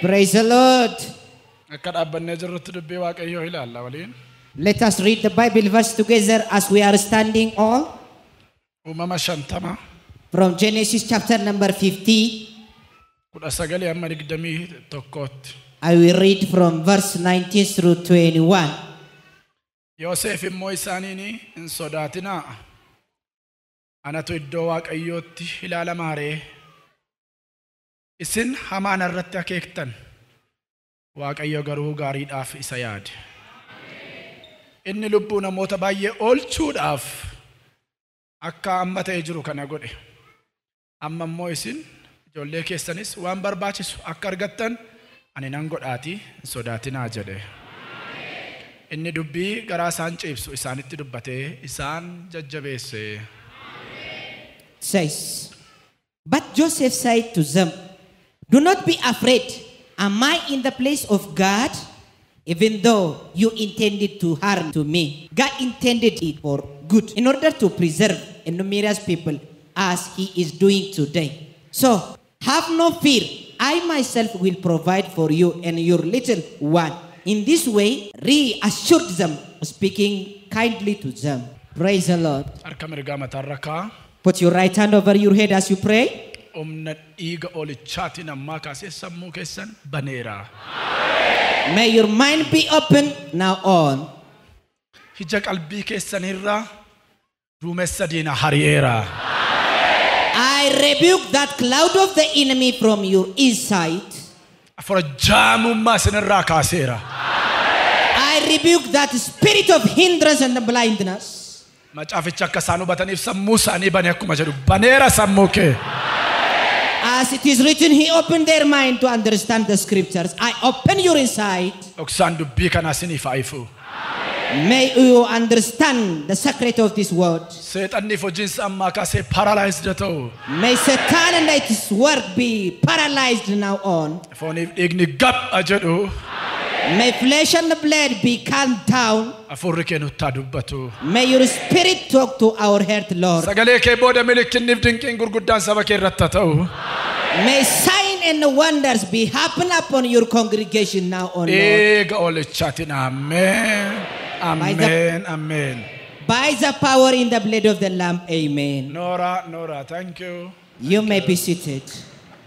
Praise the Lord. Let us read the Bible verse together as we are standing all. From Genesis chapter number 50. kudha sagalii hamma digdamii tokkootti. I will read from verse 19 through 21. Yoosef immoo isaaniin hin sodaatinaa. Anatu iddoo Waaqayyootti ilaalamaa ree. Isin hamaan irratti akeektan. Waaqayyo garuu gaariidhaaf isa yaade. Inni lubbuu namoota baay'ee oolchuudhaaf akka amma ta'e jiru kana godhe. Amma immoo isin ijoollee keessanis waan barbaachisu akka argattan ani nan godhaatii hin sodaatinaa jedhe. Inni dubbii garaa isaan ciibsu isaanitti dubbatee isaan jajjabeesse. says, But Joseph said to them, Do not be afraid. Am I in the place of God? Even though you intended to harm to me, God intended it for good in order to preserve a numerous people as He is doing today. So have no fear. I myself will provide for you and your little one. In this way, reassured them, speaking kindly to them. Praise the Lord. Harka mirgaa mataarra kaa. Put your right hand over your head as you pray. Humna dhiiga olichaatiin ammaa kaasee sammuu keessan baneera. May your mind be open now on. Ija qalbii keessanirraa duumessa diina hari'eera. I rebuke that cloud of the enemy from your inside. Afura jaamummaa isinirraa kaaseera. I rebuke that spirit of hindrance and blindness. Macaaficha akka isaan hubataniif sammuu isaanii bane akkuma jedhu baneera sammuu kee. As it is written, He opened their mind to understand the scriptures. I open your insight. Dhoksaan dubbii kanaa isiniif. May you understand the secret of this word. Seexanniif hojiinsa ammaa kaasee paralaayisd ta'u. May Satan and its work be paralyzed now on. Fooniif dhiigni gab'a jedhu. May flesh and blood be calmed down. Afurri kee nutti haa dubbatu. May your spirit talk to our heart, Lord. Sagalee kee booda milikinniif dinqiin gurguddaan saba kee irratti haa ta'u. May sign and wonders be happen upon your congregation now on Lord. Ameen. Ameen. Ameen. By the power in the blood of the Lamb, amen. Noora, Noora, thank you. You may be seated.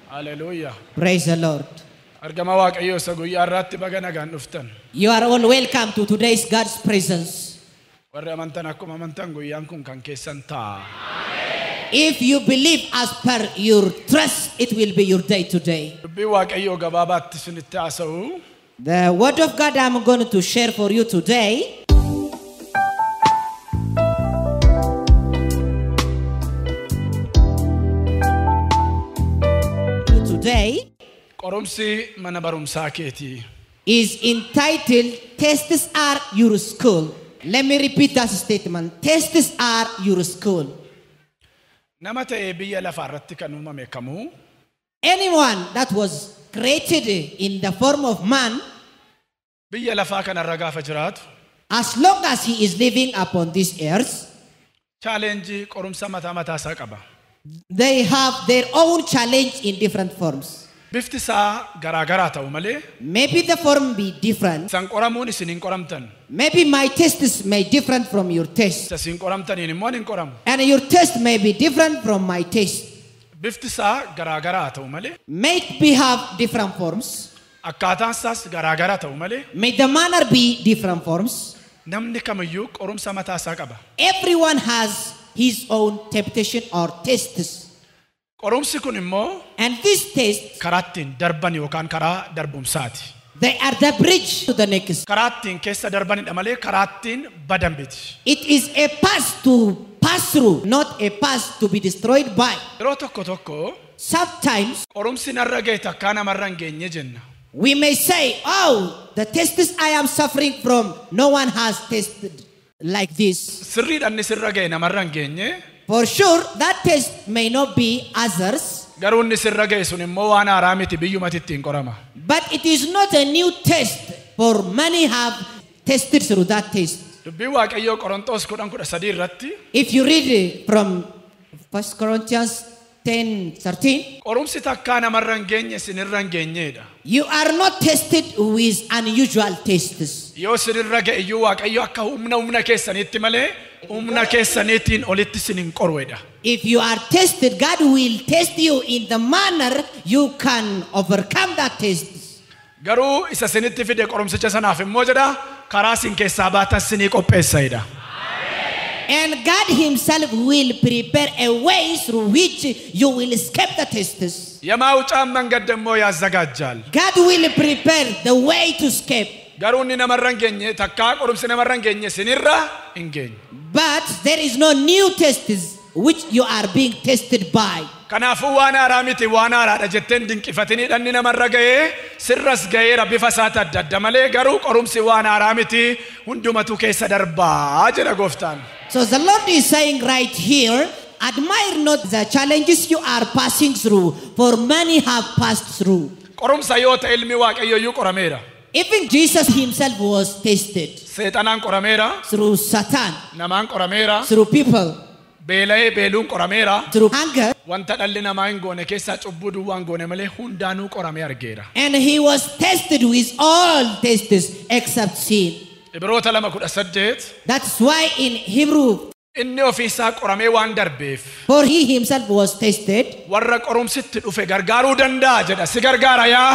Hallelujah. Praise the Lord. Argama Waaqayyoo isa guyyaa irraatti baga nagaan dhuftan. You are all welcome to today's God's presence. Warri amantan akkuma amantan guyyaan kun kan keessan ta'a. If you believe as per your trust, it will be your day today. Dubbii Waaqayyoo gabaabaatti isinitti haasa'u. The word of God I'm going to share for you today today Qorumsi mana barumsaa keetii. is entitled Tests Are Your School. Let me repeat that statement. Tests are your school. Nama ta'ee biyya lafaa irratti kan uumame kamuu Anyone that was created in the form of man, biyya lafaa kanarra gaafa jiraatu as long as he is living upon this earth, chaaleenjii qorumsa mataa mataa isaa qaba. they have their own challenge in different forms. Bifti isaa garaa garaa ta'u malee Maybe the form be different. isan qoramuun isin hin qoramtan. Maybe my tests may different from your test. Isa isin qoramtaniin immoo hin qoramu. And your test may be different from my test. Bifti isaa garaa garaa ta'u malee May be have different forms. akkaataan isaas garaa garaa ta'u malee May the manner be different forms. namni kamiyyuu qorumsa mataa isaa qaba. Everyone has his own temptation or tests. Qorumsi kun immoo And this test, karaa ittiin darban yookaan karaa darbumsaati. they are the bridge to the next. Karaa ittiin keessa darbanidha malee karaa ittiin badan miti. It is a path to pass through, not a path to be destroyed by. Yeroo tokko tokko Sometimes qorumsi narra ga'e takkaa namarra hin geenye jenna. we may say, Oh, the tests I am suffering from, no one has tested like this. Sirriidhaan sirra ga'e namarra hin geenye For sure, that test may not be others, garuu inni sirra ga'e sun immoo waan haaraa miti biyyumatti ittiin qorama. but it is not a new test, for many have tested through that test. Dubbii Waaqayyoo Qorontoos kudhan kudha sadii irratti If you read it from First Corinthians 10 13. Qorumsi takkaa namarra hin geenye sinirra hin geenyeedha. You are not tested with unusual tests. Yoo sinirra ga'e iyyuu Waaqayyo akka humna humna keessaniitti malee humna keessaniitiin olitti sin hin qorweedha. If you are tested, God will test you in the manner you can overcome that test. Garuu isa sinitti fide qorumsicha sanaaf immoo jedha karaa sin keessaa baatan sinii qopheessadha. And God Himself will prepare a way through which you will escape the tests. የማውጫን መንገድ ደግሞ ያዘጋጃል። God will prepare the way to escape. But there is no new tests which you are being tested by. Kanaafuu waan haaraa miti waan haaraadha jetteen dinqifatanii dhanni namarra ga'ee sirras ga'eera bifa isaati adda adda malee garuu qorumsi waan haaraa miti hundumatu keessa darbaa jedha gooftaan. So the Lord is saying right here, admire not the challenges you are passing through, for many have passed through. Qorumsa yoo ta'e ilmi waaqayyo iyyuu qorameera. Even Jesus himself was tested. Seexanaan qorameera, through Satan, namaan qorameera, through people, beela'ee beeluun qorameera. through hunger, Wanta dhalli namaa hin goone keessaa cubbuu duwwaa hin goone malee hundaanuu qoramee argeera. and he was tested with all tests except sin. Ibroota lama kudha saddeet That's why in Hebrew, inni ofiisaa qoramee waan darbeef for he himself was tested, warra qorumsitti dhufe gargaaruu danda'a jedha si gargaara yaa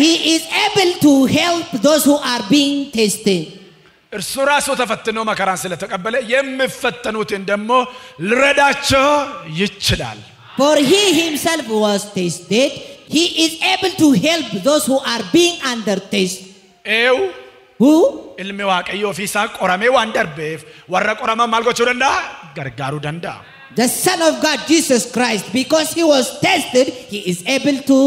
he is able to help those who are being tested. እርሱ ራሱ ተፈትኖ መከራን ስለተቀበለ የሚፈተኑትን ደግሞ ልረዳቸው ይችላል። For he himself was tested, he is able to help those who are being under test. ኤው Who? ilmi waaqayyo ofiisaa qoramee waan darbeef warra qoraman maal gochuu danda'a? Gargaaruu danda'a. The Son of God, Jesus Christ, because he was tested, he is able to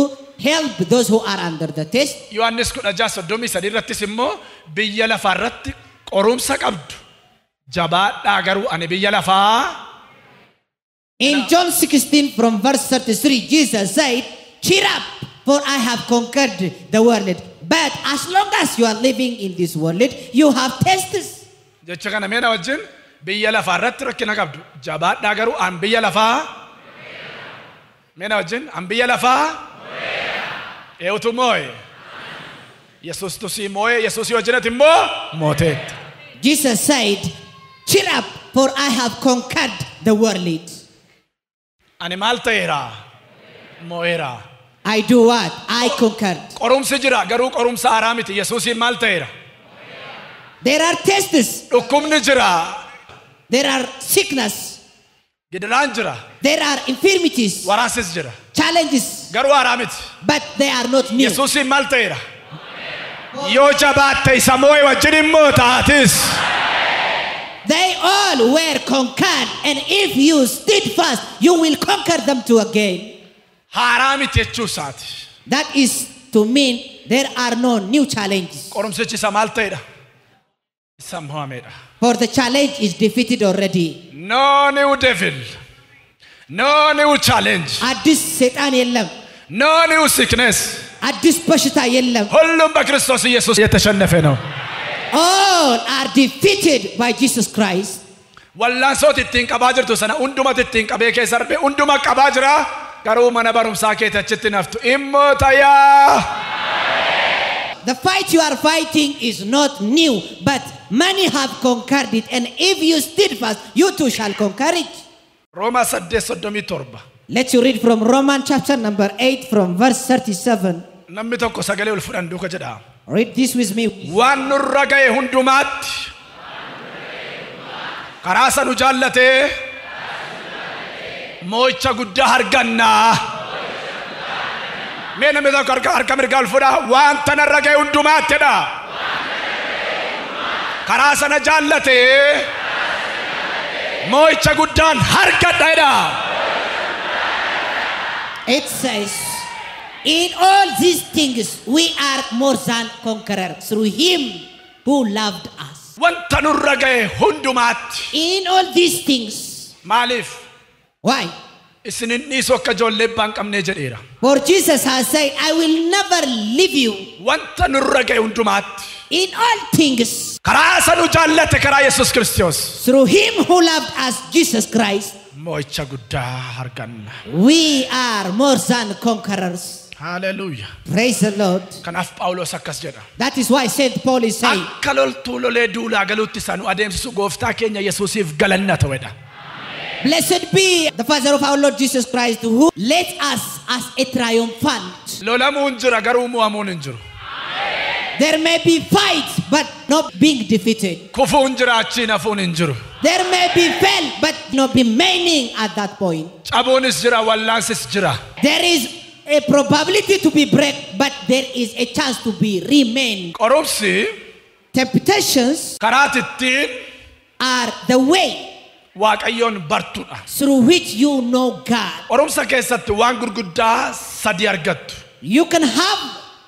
help those who are under the test. Yohaannis kudha jaha soddomii sadii irrattis immoo biyya lafaa irratti qorumsa qabdu. Jabaadhaa garuu ani biyya lafaa In John 16 from verse 33, Jesus said, Cheer up, for I have conquered the world. But as long as you are living in this world, you have tests. jecha kana meena wajjin biyya lafaa irratti rakkina qabdu. Jabaadhaa garuu an biyya lafaa meena wajjin an biyya lafaa eewutu moo'e. Yesuustu sii moo'e Yesuusii wajjinati immoo mooteetta. Jesus said, Cheer up, for I have conquered the world. Ani maal ta'eera? Moo'eera. I do what? I conquered. Qorumsi jira garuu qorumsa haaraa miti Yesuusiin maal ta'eera? There are tests, Dhukkubni jira. there are sickness, Gidiraan jira. there are infirmities, Waraasis jira. challenges, but they are not new. Yesuusin maal. They all were conquered, and if you steadfast, you will conquer them too again. Harami miti. That is to mean there are no new challenges. For the challenge is defeated already. No new devil. No new challenge. Addis seetaan yellamu. No new sickness. አዲስ በሽታ የለም። ሁሉም በክርስቶስ ኢየሱስ የተሸነፈ ነው። All are defeated by Jesus Christ. Wallaansooti ittiin qabaa jirtu sana hundumatti ittiin qabee keessa darbe hunduma qabaa jira. Garuu mana barumsaa keetti achitti naftu immoo tayaa. The fight you are fighting is not new, but many have conquered it. And if you stood fast, you too shall conquer it. Roomaa saddeet soddomii torba. Let's read from Romans chapter number 8 from verse 37. Namni tokko sagalee ol fudhan duuka jedha. Read this with me. Waan nurra ga'e hundumaatti karaa isa nu jaallatee moo'icha guddaa argannaa. Mee namni tokko harka harka mirgaa ol fudhaa wanta narra ga'e hundumaatti jedha. Karaa sana jaallatee moo'icha guddaan argadha jedha. It says, In all these things we are more than conquerors through him who loved us. Wanta nurra ga'e hundumaatti. In all these things. Malif. Why? Isinin dhiisuu akka ijoollee abbaa hin qabnee jedheera. For Jesus has said, I will never leave you. Wanta nurra ga'e hundumaatti. In all things, karaa isa nu jaallate karaa Yesuus Kiristoos through him who loved us, Jesus Christ, mo'icha guddaa arganna. We are more than conquerors. Haleluuya. Praise the Lord. Kanaaf Phaawulos akkas jedha. That is why Saint Paul is saying, Akka loltuu lolee duulaa galuutti isa nu adeemsisu gooftaa keenya Yesuusiif galanna ta'edha. Blessed be the Father of our Lord Jesus Christ, who led us as a triumphant. Lolamuun jira garuu mo'amuun hin jiru. There may be fights, but not being defeated. Kufuun jira achiin hafuun hin jiru. There may be fail, but not remaining at that point. Cabuunis jira wallaansis jira. There is a probability to be break, but there is a chance to be remain. Qorumsi Temptations karaat ittiin are the way Waaqayyoon bartuudha. through which you know God. Qorumsa keessatti waan gurguddaa sadi argattu. You can have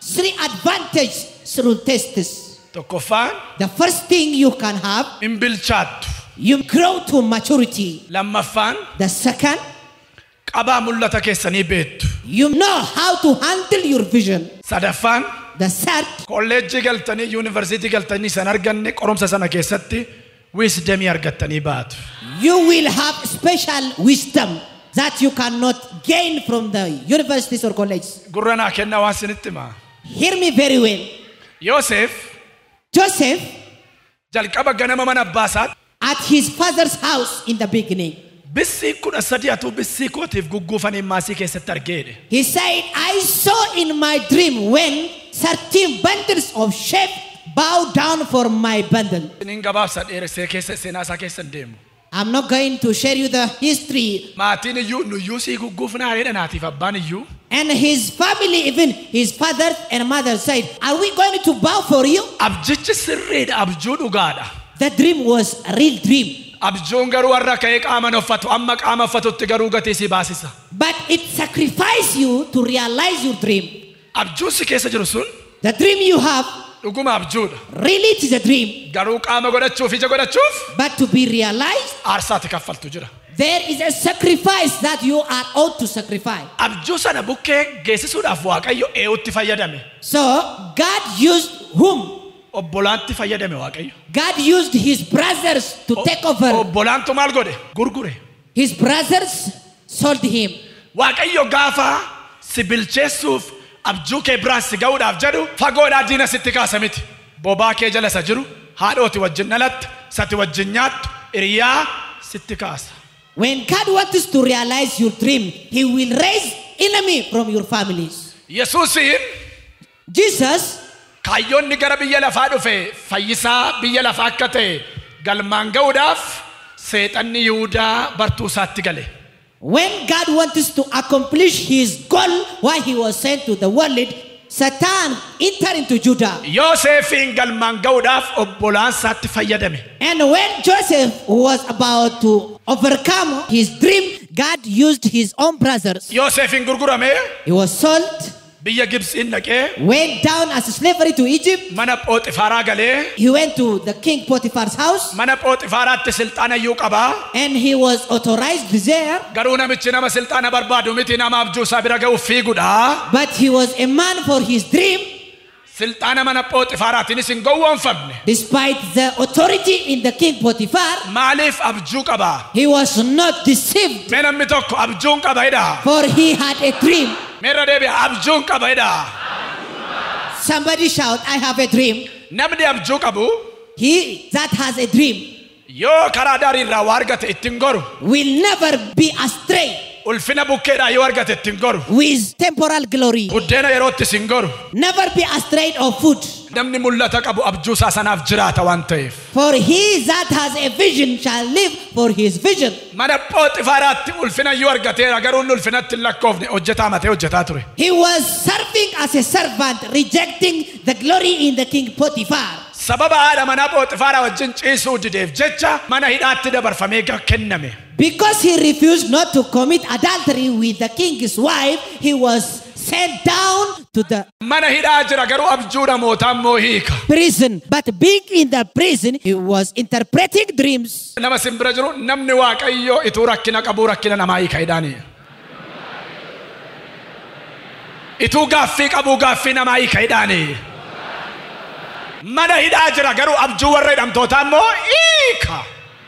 three advantages through tests. Tokkoffaan The first thing you can have, hin bilchaattu. you grow to maturity. Lammaffaan The second, qabaa mul'ata keessanii beektu. you know how to handle your vision. Sadaffaan The third, kolleejjii galtanii yuunivarsiitii galtanii san arganne qorumsa sana keessatti wiisdemii argattanii baatu. you will have special wisdom that you cannot gain from the universities or colleges. Gurra naa kennaa waan sinitti himaa. Hear me very well. Yoosef Joseph, jalqaba ganama mana abbaasaatti at his father's house in the beginning, bissii kudha sadii atuu bissii kootiif gugguufanii maasii keessatti argeedhe. he said, I saw in my dream when 13 bundles of sheep bow down for my bundle. Siniin gabaabsa dheeressee keessa seenaa isaa keessa deemu. I'm not going to share you the history. Maatiin iyyuu nuyyuu sii gugguufnaa jedha naatiif abbaan iyyuu. And his family, even his father and mother, said, Are we going to bow for you? Abjichi sirriidha abjuu dhugaadha. The dream was a real dream. Abjuun garuu warra ka'ee qaama hin uffatu amma qaama uffatutti garuu gatii si baasisa. But it sacrificed you to realize your dream. Abjuun si keessa jiru sun The dream you have, dhuguma abjuudha. really it is a dream. Garuu qaama godhachuuf ija godhachuuf But to be realized, aarsaati kaffaltu jira. there is a sacrifice that you are ought to sacrifice. Abjuu sana bukkee geessisuudhaaf Waaqayyo eewutti fayyadame. So God used whom? Obbolaanti fayyadame Waaqayyo. God used his brothers to take over. Obbolaantu maal godhe? Gurgure. His brothers sold him. Waaqayyo gaafa si bilcheessuuf abjuu kee biraan si ga'uudhaaf jedhu fagoodhaa diina sitti kaasa miti. Bobaa kee jala isa jiru haadhooti wajjin dhalatte sati wajjin nyaattu hiriyaa sitti kaasa. When God wants to realize your dream, He will raise enemy from your families. Yesuusiin Jesus, kaayyoonni gara biyya lafaa dhufe fayyisaa biyya lafaa akka ta'e galmaan ga'uudhaaf seexanni Yihuudaa bartuu isaatti gale. When God wants to accomplish His goal, why He was sent to the world, Satan entered into Judah. Yoosefiin galmaan ga'uudhaaf obbolaansaatti fayyadame. And when Joseph was about to overcome his dream, God used his own brothers. Gurguramee He was sold, biyya Gibsiin dhaqee eh? went down as a slavery to Egypt. mana galee eh? He went to the king Potiphar's house mana silxaana iyyuu qabaa. and he was authorized there. Garuu namichi nama silxaana barbaadu miti nama abjuu isaa bira ga'uuf fiigudha. But he was a man for his dream, Silxaana mana Phooxifaaraatiinis hin gowwoomfamne. despite the authority in the king Potiphar. Maaliif abjuu qabaa? He was not deceived, tokko abjuun qaba jedha. for he had a dream. Meerra deebi'a abjuun qaba jedha. Somebody shout, I have a dream. Namni abjuu qabu He that has a dream yoo karaa daarii irraa waa argate ittiin goru will never be astray ulfina bukkeedhaa yoo argate ittiin goru with temporal glory. buddeena yerootti goru Never be astray of food. namni mul'ata qabu abjuu isaa sanaaf jiraata waan ta'eef. For he that has a vision shall live for his vision. Mana Phooxifaaraatti ulfina yoo argateera garuu inni ulfinatti hin lakkoofne hojjetaa matee hojjetaa ture. He was serving as a servant, rejecting the glory in the king Potiphar. Sababa haadha manaa Phooxifaaraa wajjin ciisuu dideef jecha mana hidhaatti dabarfamee kenname. Because he refused not to commit adultery with the king's wife, he was sent down to the prison. But being in the prison, he was interpreting dreams. Hiika gaaffii qabuu gaaffii namaa hiika hidhaani. Mana hidhaa jira garuu abjuu warra hidhamtootaa immoo hiika.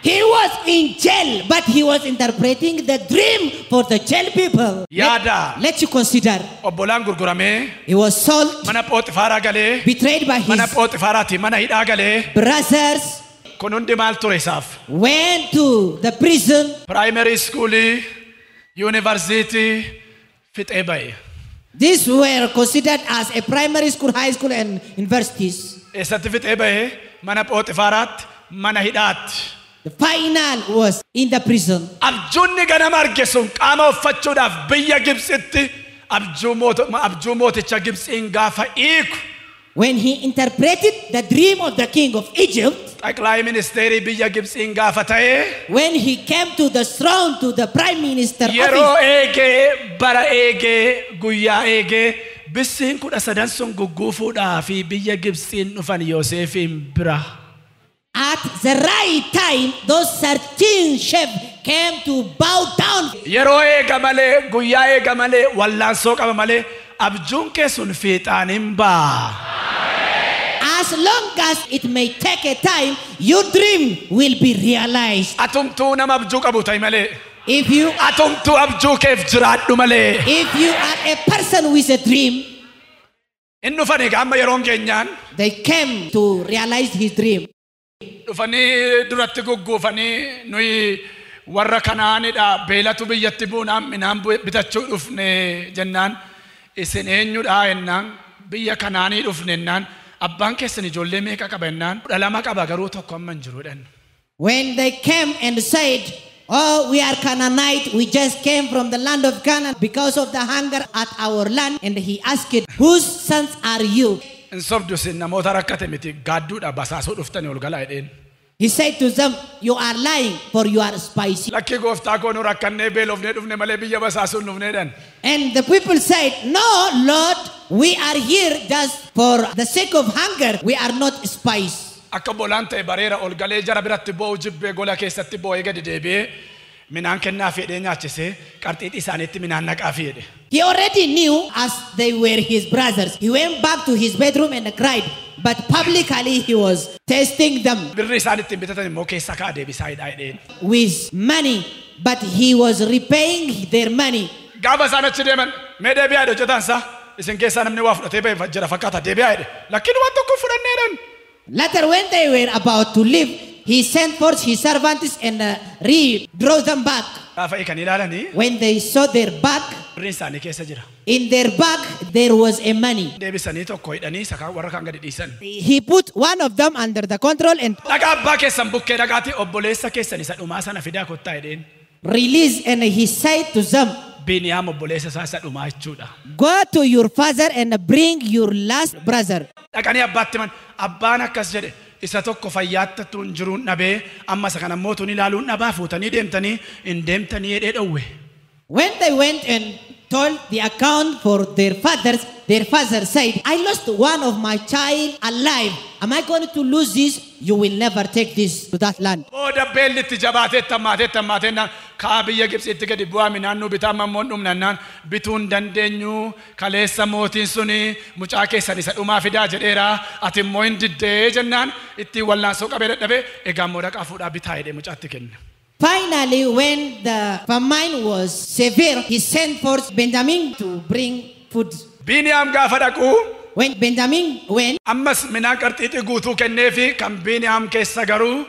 He was in jail, but he was interpreting the dream for the jail people. Yada. Let, let you consider. obbolaan gurguramee He was sold, mana phooxifaaraa galee betrayed by mana his phooxifaaraati mana hidhaa galee brothers, kun hundi maal ture isaaf went to the prison. piraayimari iskuulii yuunivarsiitii fixee ba'e These were considered as a primary school, high school, and universities. eessatti fixee ba'e mana phooxifaaraatti mana hidhaatti The final was in the prison. abjuunni ganama arge sun. Qaama uffachuudhaaf biyya gibsitti abjuu mooto- abjuu mooticha gibsiin gaafa hiiku When he interpreted the dream of the king of Egypt, xaqlaay ministeerii biyya gibsiin gaafa ta'ee when he came to the throne to the prime minister yeroo office, eegee bara eegee guyyaa eegee bissiin kudha sadan sun gugguufuudhaa fi biyya gibsiin dhufan yoosefiin bira at the right time, those 13 chefs came to bow down. yeroo eega malee guyyaa eega malee wallaansoo qaba malee abjuun kee sun fiixaan hin baa As long as it may take a time, your dream will be realized. atumtuu nama abjuu qabu ta'i malee If you atumtuu abjuu keef jiraadhu malee if you are a person with a dream, in dhufan egaa amma yeroon keenyaan they came to realize his dream. Dhufanii duratti gugguufanii nuyi warra kanaanidha beelatu biyyatti buunaan minaan bitachuu dhufne jennaan isin eenyudha jennaan biyya kanaanii dhufne jennaan abbaan keessan ijoollee meeqa qaba jennaan kudha lama qaba garuu tokko amma hin jiru jedhan When they came and said, Oh, we are Canaanite, we just came from the land of Canaan because of the hunger at our land. And he asked, Whose sons are you? Hin sobdu isin namoota rakkate miti gaadduudha basaasuu dhuftanii ol galaa jedheen He said to them, You are lying, for you are spicy. And the people said, No, Lord, we are here just for the sake of hunger. We are not spies. akka bolaan ta'e bareera ol galee jara biratti boo'u jibbee gola keessatti boo'ee gadi deebi'ee minaan kennaa fedhee nyaachisee qarxiixii isaaniitti minaan naqaa jedhe He already knew as they were his brothers. He went back to his bedroom and cried. But publicly, he was testing them birri isaan ittiin bitatan immoo keessa kaa deebisaa hidhaa jedheen with money. But he was repaying their money. gaafa isaan achi deeman mee deebi'aa jedhe hojjetaan isaa isin keessaa namni waa fudhatee ba'e jira fakkaata deebi'aa jedhe lakkiin waan tokko fudhanneedhan Later, when they were about to leave, he sent forth his servants and uh, re-drove them back. gaafa kan ilaalanii When they saw their bag, birri isaanii keessa jira in their bag there was a money. deebisanii tokko hidhanii isa kaan warra kaan gadi dhiisan He put one of them under the control and dhagaa abbaa keessan bukkee dhagaati obboleessa keessan isa dhumaa sana fidaa kottaa jedheen released. And he said to them, biiniyaam obboleessa isaa isa dhumaa jechuudha Go to your father and bring your last brother. dhaqanii abbaatti man abbaan akkas jedhe isa tokko fayyaattatu hin jiruun dhabee amma isa kana immoo tun ilaaluun dhabaa fuutanii deemtanii hin deemtanii jedhee dhowwe When they went and told the account for their fathers, their father said, I lost one of my child alive. Am I going to lose this? You will never take this to that land. gadi bitaa mammoon dhumnannaan bituu hin dandeenyu kaleessa mootiin suni mucaa keessan isa dhumaa fidaa jedheera ati immoo hin diddee jennaan ittiin wallaansoo qabee egaa immoo dhaqaa fuudhaa bitaa mucaatti. Finally, when the famine was severe, he sent forth Benjamin to bring food. Biiniyaam gaafa dhaquu When Benjamin went, ammas minaan qarxiixii guutuu kennee fi kan biiniyaam keessa garuu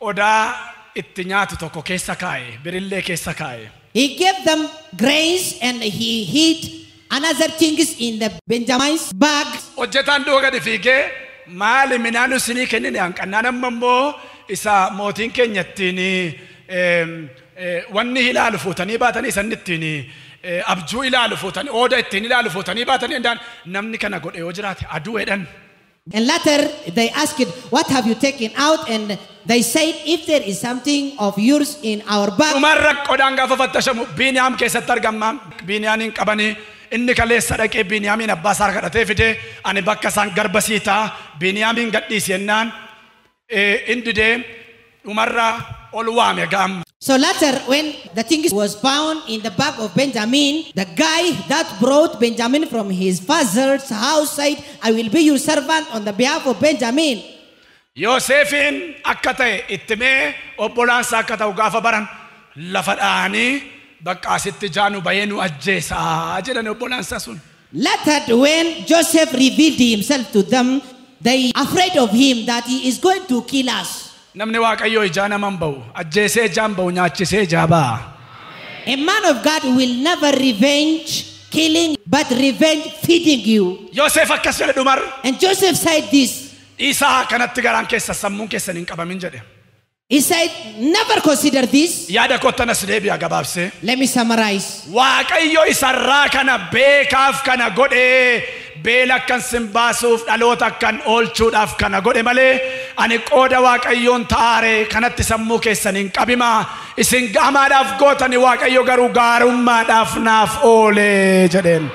qodaa itti nyaatu tokko keessa kaa'e birillee keessa kaa'e. he gave them grains and he hid another things in the Benjamin's bag. hojjetaan du'a gadi fiigee maali minaan isinii kennine hanqannaan amma immoo isa mootiin keenya ittiin eh, wanni ilaalu fuutanii baatanii isan ittiin eh, abjuu ilaalu fuutanii ooda ittiin ilaalu fuutanii baatanii endaan namni kana godhe yoo jiraate aduu jedhan And later they asked, What have you taken out? And they said, If there is something of yours in our bag, dhumarra qodaan gaafa fattashamu biiniyaam keessatti argamma biiniyaamiin qabanii inni kaleessa dhaqee biiniyaamiin abbaa isaa kadhatee fidee ani bakka isaan garba siitaa biiniyaamiin gadhiisi jennaan Eh, so later, when the thing was found in the bag of Benjamin, the guy that brought Benjamin from his father's house said, I will be your servant on the behalf of Benjamin. Yoosefiin akka ta'e ittimee akka ta'u gaafa baran lafa dha'anii bakka asitti jaanu bahee nu ajjeesaa jedhan obbolaansa sun. Later, when Joseph revealed himself to them, they afraid of him that he is going to kill us. Namni waaqayyoo ijaa naman ba'u ajjeesee ijaan ba'u nyaachisee ijaa ba'a. A man of God will never revenge killing, but revenge feeding you. Yoosef akkas jedhe dhumar And Joseph said this. dhiisaa kanatti garaan keessa sammuun keessan hin qabamin jedhe. He said, Never consider this. Yaada kottanas deebi'a gabaabsee. Let me summarize. Waaqayyo isarraa kana beekaaf kana godhee beela akkan sin baasuuf dhaloota akkan oolchuudhaaf kana godhe malee ani qooda waaqayyoon taare kanatti sammuu keessan hin qabimaa isin gaamaadhaaf gootani waaqayyo garuu gaarummaadhaaf naaf oole jedheen.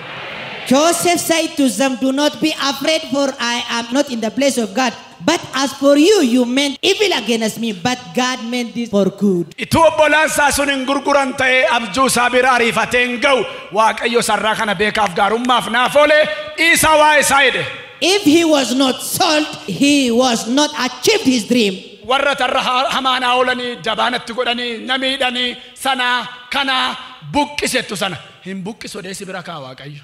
Joseph said to them, Do not be afraid, for I am not in the place of God. But as for you, you meant evil against me, but God meant this for good. Ituu obbolaansaa sun hin gurguran ta'ee abjuu isaa bira ariifatee hin ga'u waaqayyo sarraa kana beekaaf gaarummaaf naaf oole dhiisaa waa isaa jedhe. If he was not sold, he was not achieved his dream. warra tarra ha- hamaanaa oolanii jabaanatti godhanii na miidhanii sana kana buqqisettu sana hin buqqisu odeessi bira kaa waaqayyo.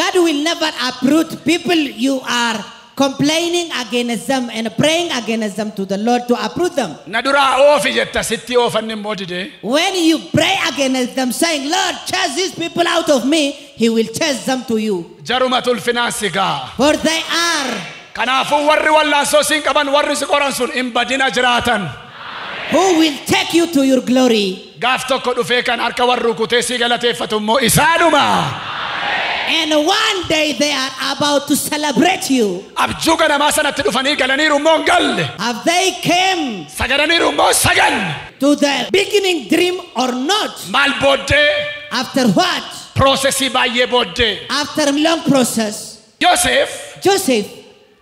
God will never uproot people you are complaining against them and praying against them to the Lord to approve them. Na oofi jetta sitti oofanni immoo didee When you pray against them, saying, Lord, chase these people out of me, He will chase them to you. jaruma tulfinaan si. For they are Kanaafuu warri wallaansoo siin qaban warri si qoran sun hin badina jiraatan. who will take you to your glory. Gaaf tokko dhufee kan harka warri rukutee si galateeffatu immoo isaadhuma. And one day they are about to celebrate you. Abjuu ganamaa sanatti dhufanii galaniiru immoo hin galle. Have they came Sagadaniiru immoo sagan. to the beginning dream or not? Maal booddee After what? baay'ee booddee. After a long process. Yoosef Joseph,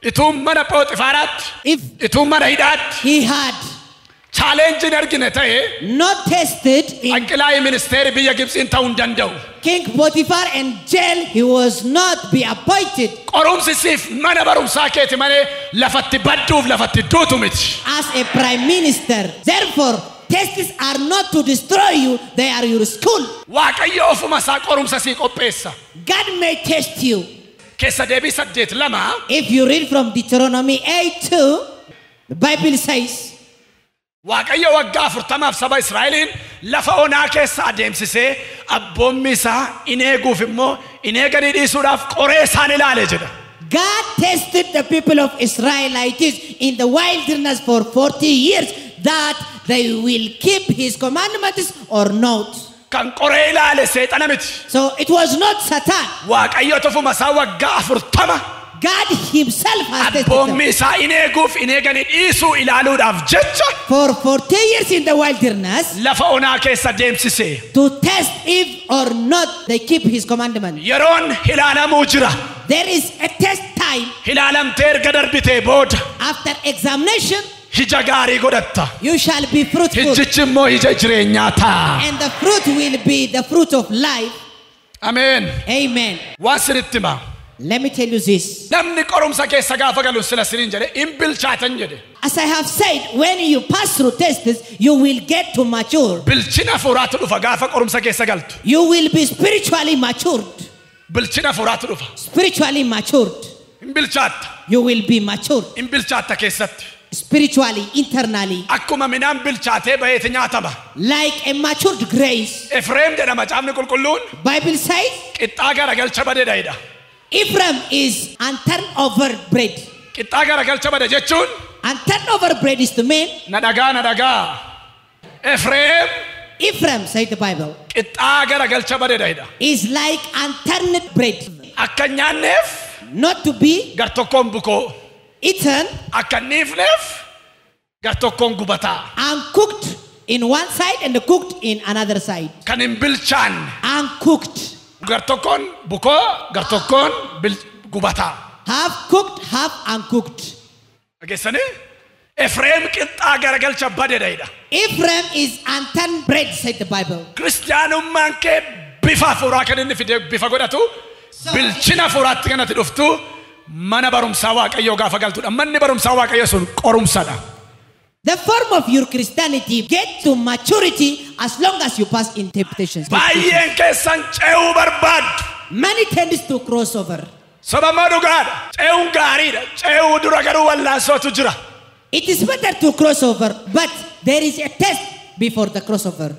ituu mana Phooxifaaraatti if ituu mana hidhaatti he had chaaleenjiin argine ta'e not tested in hanqilaa'ii ministeeri biyya Gibxiin ta'uu hin danda'u. King Potiphar and jail, he was not be appointed Qorumsi siif mana barumsaa keeti malee lafatti badduuf lafatti duutu miti. as a prime minister. Therefore, tests are not to destroy you, they are your school. Waaqayyo ofuma isaa qorumsa sii qopheessa. God may test you. Keessa deebii saddeet lama If you read from Deuteronomy 8 2, the Bible says, Waaqayyo waggaa afurtamaaf saba Israa'eliin lafa onaa keessa adeemsisee abboommi isaa in eeguuf immoo in eeganii dhiisuudhaaf qoree isaan ilaale jedha. God tested the people of Israelites in the wilderness for 40 years that they will keep his commandments or not. Kan qoree ilaale seexana miti. So it was not Satan. Waaqayyo ofuma isaa waggaa afurtama God himself has tested them. isaa in eeguuf in eeganii dhiisuu ilaaluudhaaf jecha For 40 years in the wilderness lafa onaa keessa deemsise. to test if or not they keep his commandments. Yeroon ilaalamuu jira. There is a test time Ilaalamtee erga darbitee booda after examination, ija gaarii godhatta. you shall be fruitful. Immoo jireenyaa ta'a. And the fruit will be the fruit of life. Ameen. Amen. Waan sinitti himaa. Let me tell you this. Namni qorumsa keessa gaafa galu sila siniin jedhe hin bilchaatan jedhe. As I have said, when you pass through tests, you will get to mature. Bilchina hafuuraatu dhufa gaafa qorumsa keessa galtu. You will be spiritually matured. Bilchina hafuuraatu dhufa. Spiritually matured. Hin bilchaatta. You will be matured. Hin bilchaatta keessatti. Spiritually, internally. Akkuma midhaan bilchaatee eh, baheeti eh, nyaatama. Like a matured grace. Efreem jedhama caafni qulqulluun Bible says, qixxaa garagalcha badeedha. Ephraim is unturned over bread. Qixxaa garagalcha bade jechuun Unturned over bread is to mean na dhagaa na dhagaa. Efreem Ephraim, say the Bible, qixxaa garagalcha badeedha. is like unturned bread. Akka hin Not to be gar tokkoon bukoo. eaten Akka hin dhiifneef gar tokkoon gubataa. uncooked in one side and cooked in another side. Kan hin bilchaanne. Uncooked. gartokkoon bukoo gartokkoon gubataa. Half cooked, half uncooked. Dhageessanii? ኤፍሬም ቅጣ ገረገልቸ በደደይዳ ኤፍሬም ኢዝ አንተን ብሬድ ሴድ ባይብል ክርስቲያኑማን ኬ ቢፋ ፉራ ከንን ፊደ ቢፋ ጎዳቱ ብልችና ፉራት ከነት ዱፍቱ መነ በሩምሳ ዋቀዮ ጋፈ ገልቱዳ መኒ በሩምሳ ዋቀዮ ሱን ቆሩምሳዳ The form of your Christianity get to maturity as long as you pass in temptations. Baay'een keessan ce'uu barbaaddu. Many tends to cross over. Sababaa dhugaadha. Ce'uun gaariidha. Ce'uu dura garuu wallaansootu jira. It is better to cross over, but there is a test before the crossover.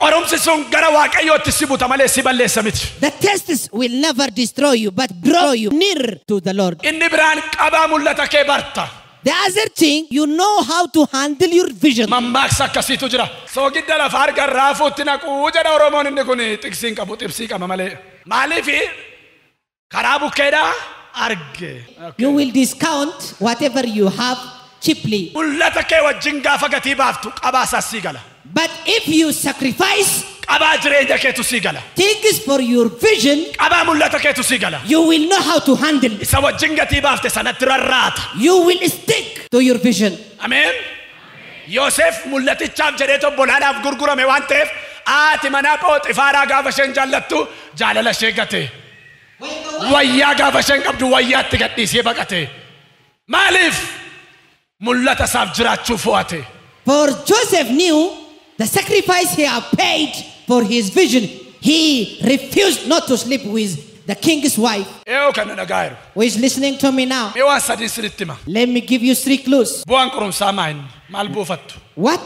Qorumsi sun gara waaqayyootti si buta malee si balleessa miti. The tests will never destroy you, but draw you near to the Lord. Inni biraan qabaa mul'ata kee barta. The other thing, you know how to handle your vision. Mammaaksa akkasiitu jira. Soogidda lafa arga raafuutti naquu jedha Oromoon inni kun tiksiin qabu xibsii qaba malee. Maaliif karaa bukkeedhaa arge. You will discount whatever you have cheaply. Mul'ata kee wajjin gaafa gatii baaftu qabaa isaas sii gala. But if you sacrifice Qabaa jireenya keetu sii gala. things for your vision, Qabaa mul'ata keetu sii gala. you will know how to handle. it. Isa wajjin gatii baafte sanatti rarraata. You will stick to your vision. Ameen. Yoosef mul'atichaaf jedhee obbolaadhaaf gurgurame waan ta'eef haati manaa Phooxifaaraa gaafa isheen jaallattu jaalala ishee gate. Wayyaa gaafa isheen qabdu wayyaatti gadhiisee baqate. Maaliif? Mul'ata isaaf jiraachuu fo'ate. For Joseph knew the sacrifice he had paid for his vision. He refused not to sleep with the king's wife. Who is listening to me now? Let me give you three clues. What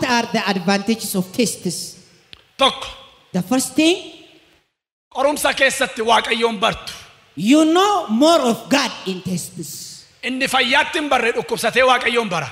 are the advantages of tests? The first thing, Qorumsa keessatti waaqayyoon bartu. you know more of God in tests. Inni fayyaatti hin barre dhukkubsatee waaqayyoon bara.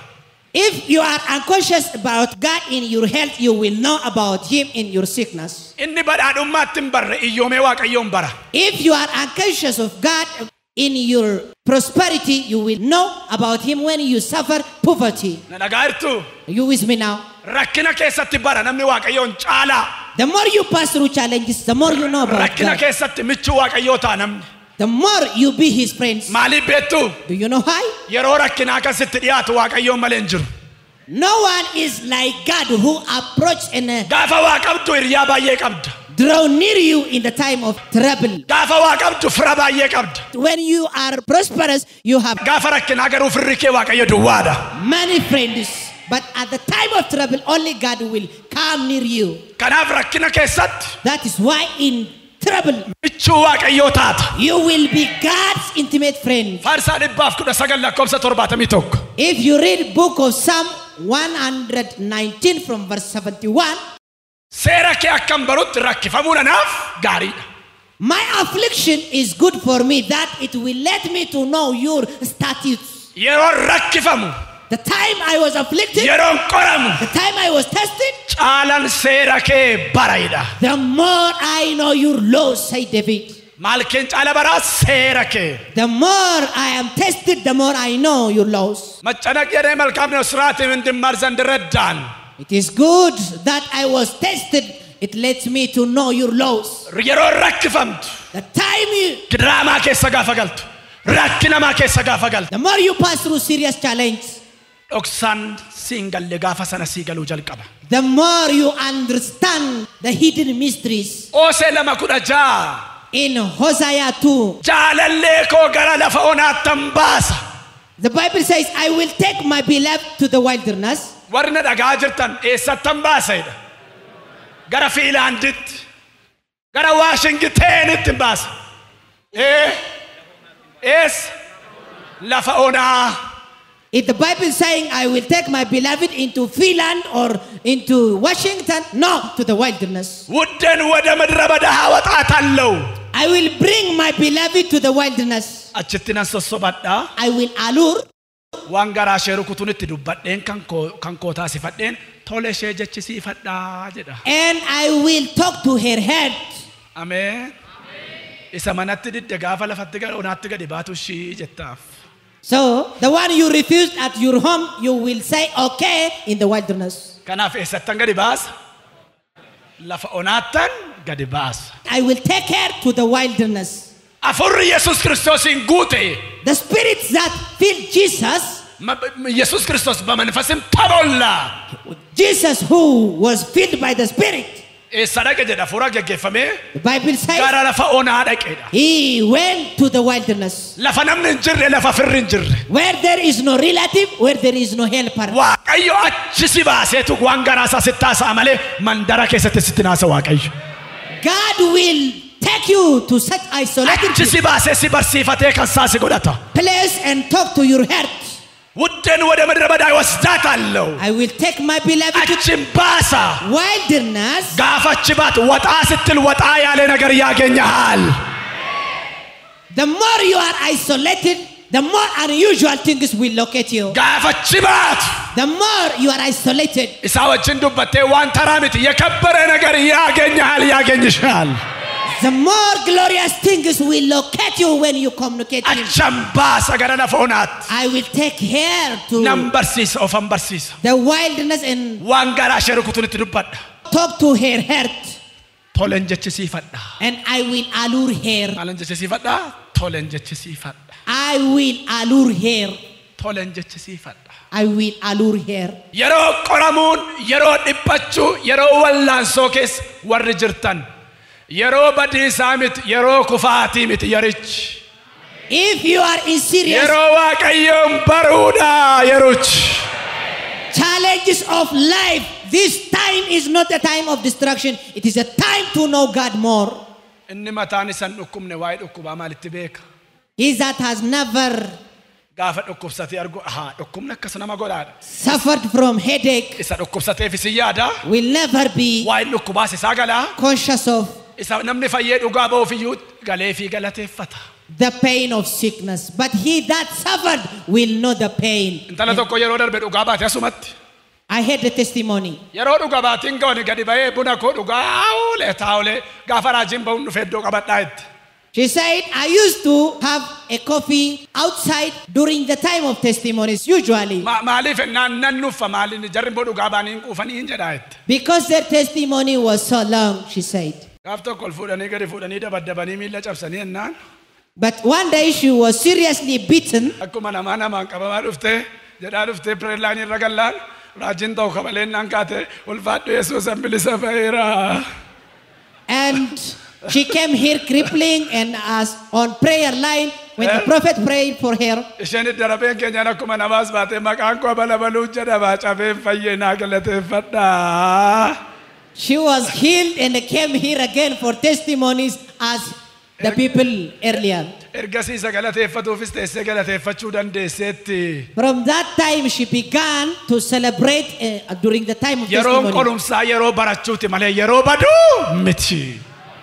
If you are unconscious about God in your health, you will know about Him in your sickness. Inni badhaadhummaatti hin barre iyyoomee waaqayyoon bara. If you are unconscious of God in your prosperity, you will know about Him when you suffer poverty. Na dhagaa jirtu? Are you with me now? Rakkina keessatti bara namni waaqayyoon caalaa. The more you pass through challenges, the more you know about God. Keessatti michuu waaqayyoo ta'a namni. The more you be His friends. Maaliif beektu? Do you know why? Yeroo rakkinaa akkasitti dhiyaatu waaqayyoon malee hin jiru. No one is like God who approach and uh, Gaafa waa qabdu hiriyaa baay'ee qabda. draw near you in the time of trouble. Gaafa waa qabdu fira baay'ee qabda. When you are prosperous, you have Gaafa rakkinaa garuu firri kee waaqayyo duwwaadha. many friends. But at the time of trouble, only God will come near you. Kanaaf rakkina keessatti That is why in trouble, michuu waaqayyoo taata. you will be God's intimate friend. Faarsaa dhibbaaf kudha sagal lakkoofsa torbaatamii tokko. If you read book of Psalm 119 from verse 71, Seera kee akkan barutti rakkifamuun anaaf gaariidha. my affliction is good for me that it will let me to know your statutes. Rakkifamu, the time I was afflicted. The time I was tested. The more I know your laws, say David. maal keen caala baraa seera kee. The more I am tested, the more I know your laws. Maccanaq jedhee malkaafni siraatiin hindimmar zandirreddaan. It is good that I was tested. It leads me to know your laws. Yeroo rakkifamtu. The time you... Gidraamaa keessa gaafa The more you pass through serious challenges. Dhoksaan siin galle gaafa sana sii galuu jalqaba. the more you understand the hidden mysteries. Oosee lama kudha ja'a. In Hosea 2, Jaalallee koo gara lafa onaattan baasa. the Bible says, I will take my beloved to the wilderness. Warri na dhagaa jirtan eessattan baasedha. Gara Fiinlaanditti, gara Waashingiteenitti baasa. Ee, eessa? Lafa onaa. If the Bible is saying, I will take my beloved into Finland or into Washington, no, to the wilderness. I will bring my beloved to the wilderness. I will alure. waan garaa ishee rukutunitti dubbadheen kan koo taasifadheen tole ishee jechisiifadhaa jedha. And I will talk to her head. Ameen. Isa manatti didde gaafa lafatti gad onaatti gadi baatu ishii jettaaf. So the one you refused at your home, you will say okay in the wilderness. I will take her to the wilderness. The spirits that filled Jesus. Yesus Kiristoos bamanfasin tarolla. Jesus who was filled by the spirit. Eh, eessa dhaqe jedha fuula geggeeffamee The Bible says gara lafa onaa dhaqeedha. he went to the wilderness Lafa namni hin lafa firri hin where there is no relative, where there is no helper. Waaqayyo achi si baaseetu waan garaa isaa sitti haasa'a malee mandara keessatti sitti naasa waaqayyo. God will take you to such isolated Achi si baasee si barsiifatee kan isaa si place and talk to your heart. ውዴን ወደ ምድረ በዳ ይወስዳታለሁ። I will take my beloved to አችን ባሳ wilderness. ጋፋች ባት ወጣ ስትል ወጣ ያለ ነገር ያገኘሃል። The more you are isolated, the more unusual things will locate you. ጋፈች ባት The more you are isolated, ኢሳ ወጅን ዱበቴ ዋን ተራሚት የከበረ ነገር ያገኘሃል ያገኝሻል። The more glorious things will locate you when you communicate. Acham baasa gara lafa onaatti. I will take care to. Nan barsiisa ofan barsiisa. The wilderness and. Waan garaa ishee rukutuun itti dubbadha. Talk to her heart. Tolen jechisiifadha. And I will allure her. Tolen jechisiifadha. Tolen jechisiifadha. I will allure her. Tolen jechisiifadha. I will allure her. Yeroo qoramuun, yeroo dhiphachuu, yeroo wallaansoo keessa warri jirtan. Yeroo badiisaa miti yeroo kufaatii miti yerichi If you are in serious yeroo waaqayyoon baruudha yeruchi challenges of life, this time is not a time of destruction. It is a time to know God more. inni mataan isan dhukkubne waa'ee dhukkubaa maalitti beeka He that has never gaafa dhukkubsatee argu ahaa dhukkubni akkas nama godhaadha suffered from headache isa dhukkubsateef isin yaada will never be waa'een dhukkubaas isaa galaa conscious of isa namni fayyee dhugaa ba'uuf iyyuu galee fi galateeffata the pain of sickness. But he that suffered will know the pain. intala tokko yeroo darbe dhugaa baate asumatti I heard the testimony. yeroo dhuga baatiin ga'oni gadi ba'ee buna koo dhugaa haawulee taa'ulee gaafa raajiin ba'uun dhufe iddoo qabadhaa itti She said, I used to have a coffee outside during the time of testimonies, usually, because their testimony was so long, she said. Gaaf tokko ol fuudhanii gadi fuudhanii dabaddabanii miilla cabsanii ennaan But one day she was seriously beaten. akkuma namaa namaan qabamaa dhuftee jedhaa dhuftee pireellaanii irra gallaan raajiin ta'u kabalee ennaan kaate ulfaadhu yesuus bilisa fayyira And she came here crippling and as on prayer line when the Eh? prophet prayed for her. Isheen darabeen keenyaan akkuma namaas baate maqaan koo balabaluu jedhama cabeen fayyee naa galateeffadhaa She was healed and came here again for testimonies as the people earlier. ergasii isa teessee galateeffachuu dandeesseetti From that time, she began to celebrate uh, during the time of yeroon testimony. qorumsaa yeroo barachuuti malee yeroo baduu miti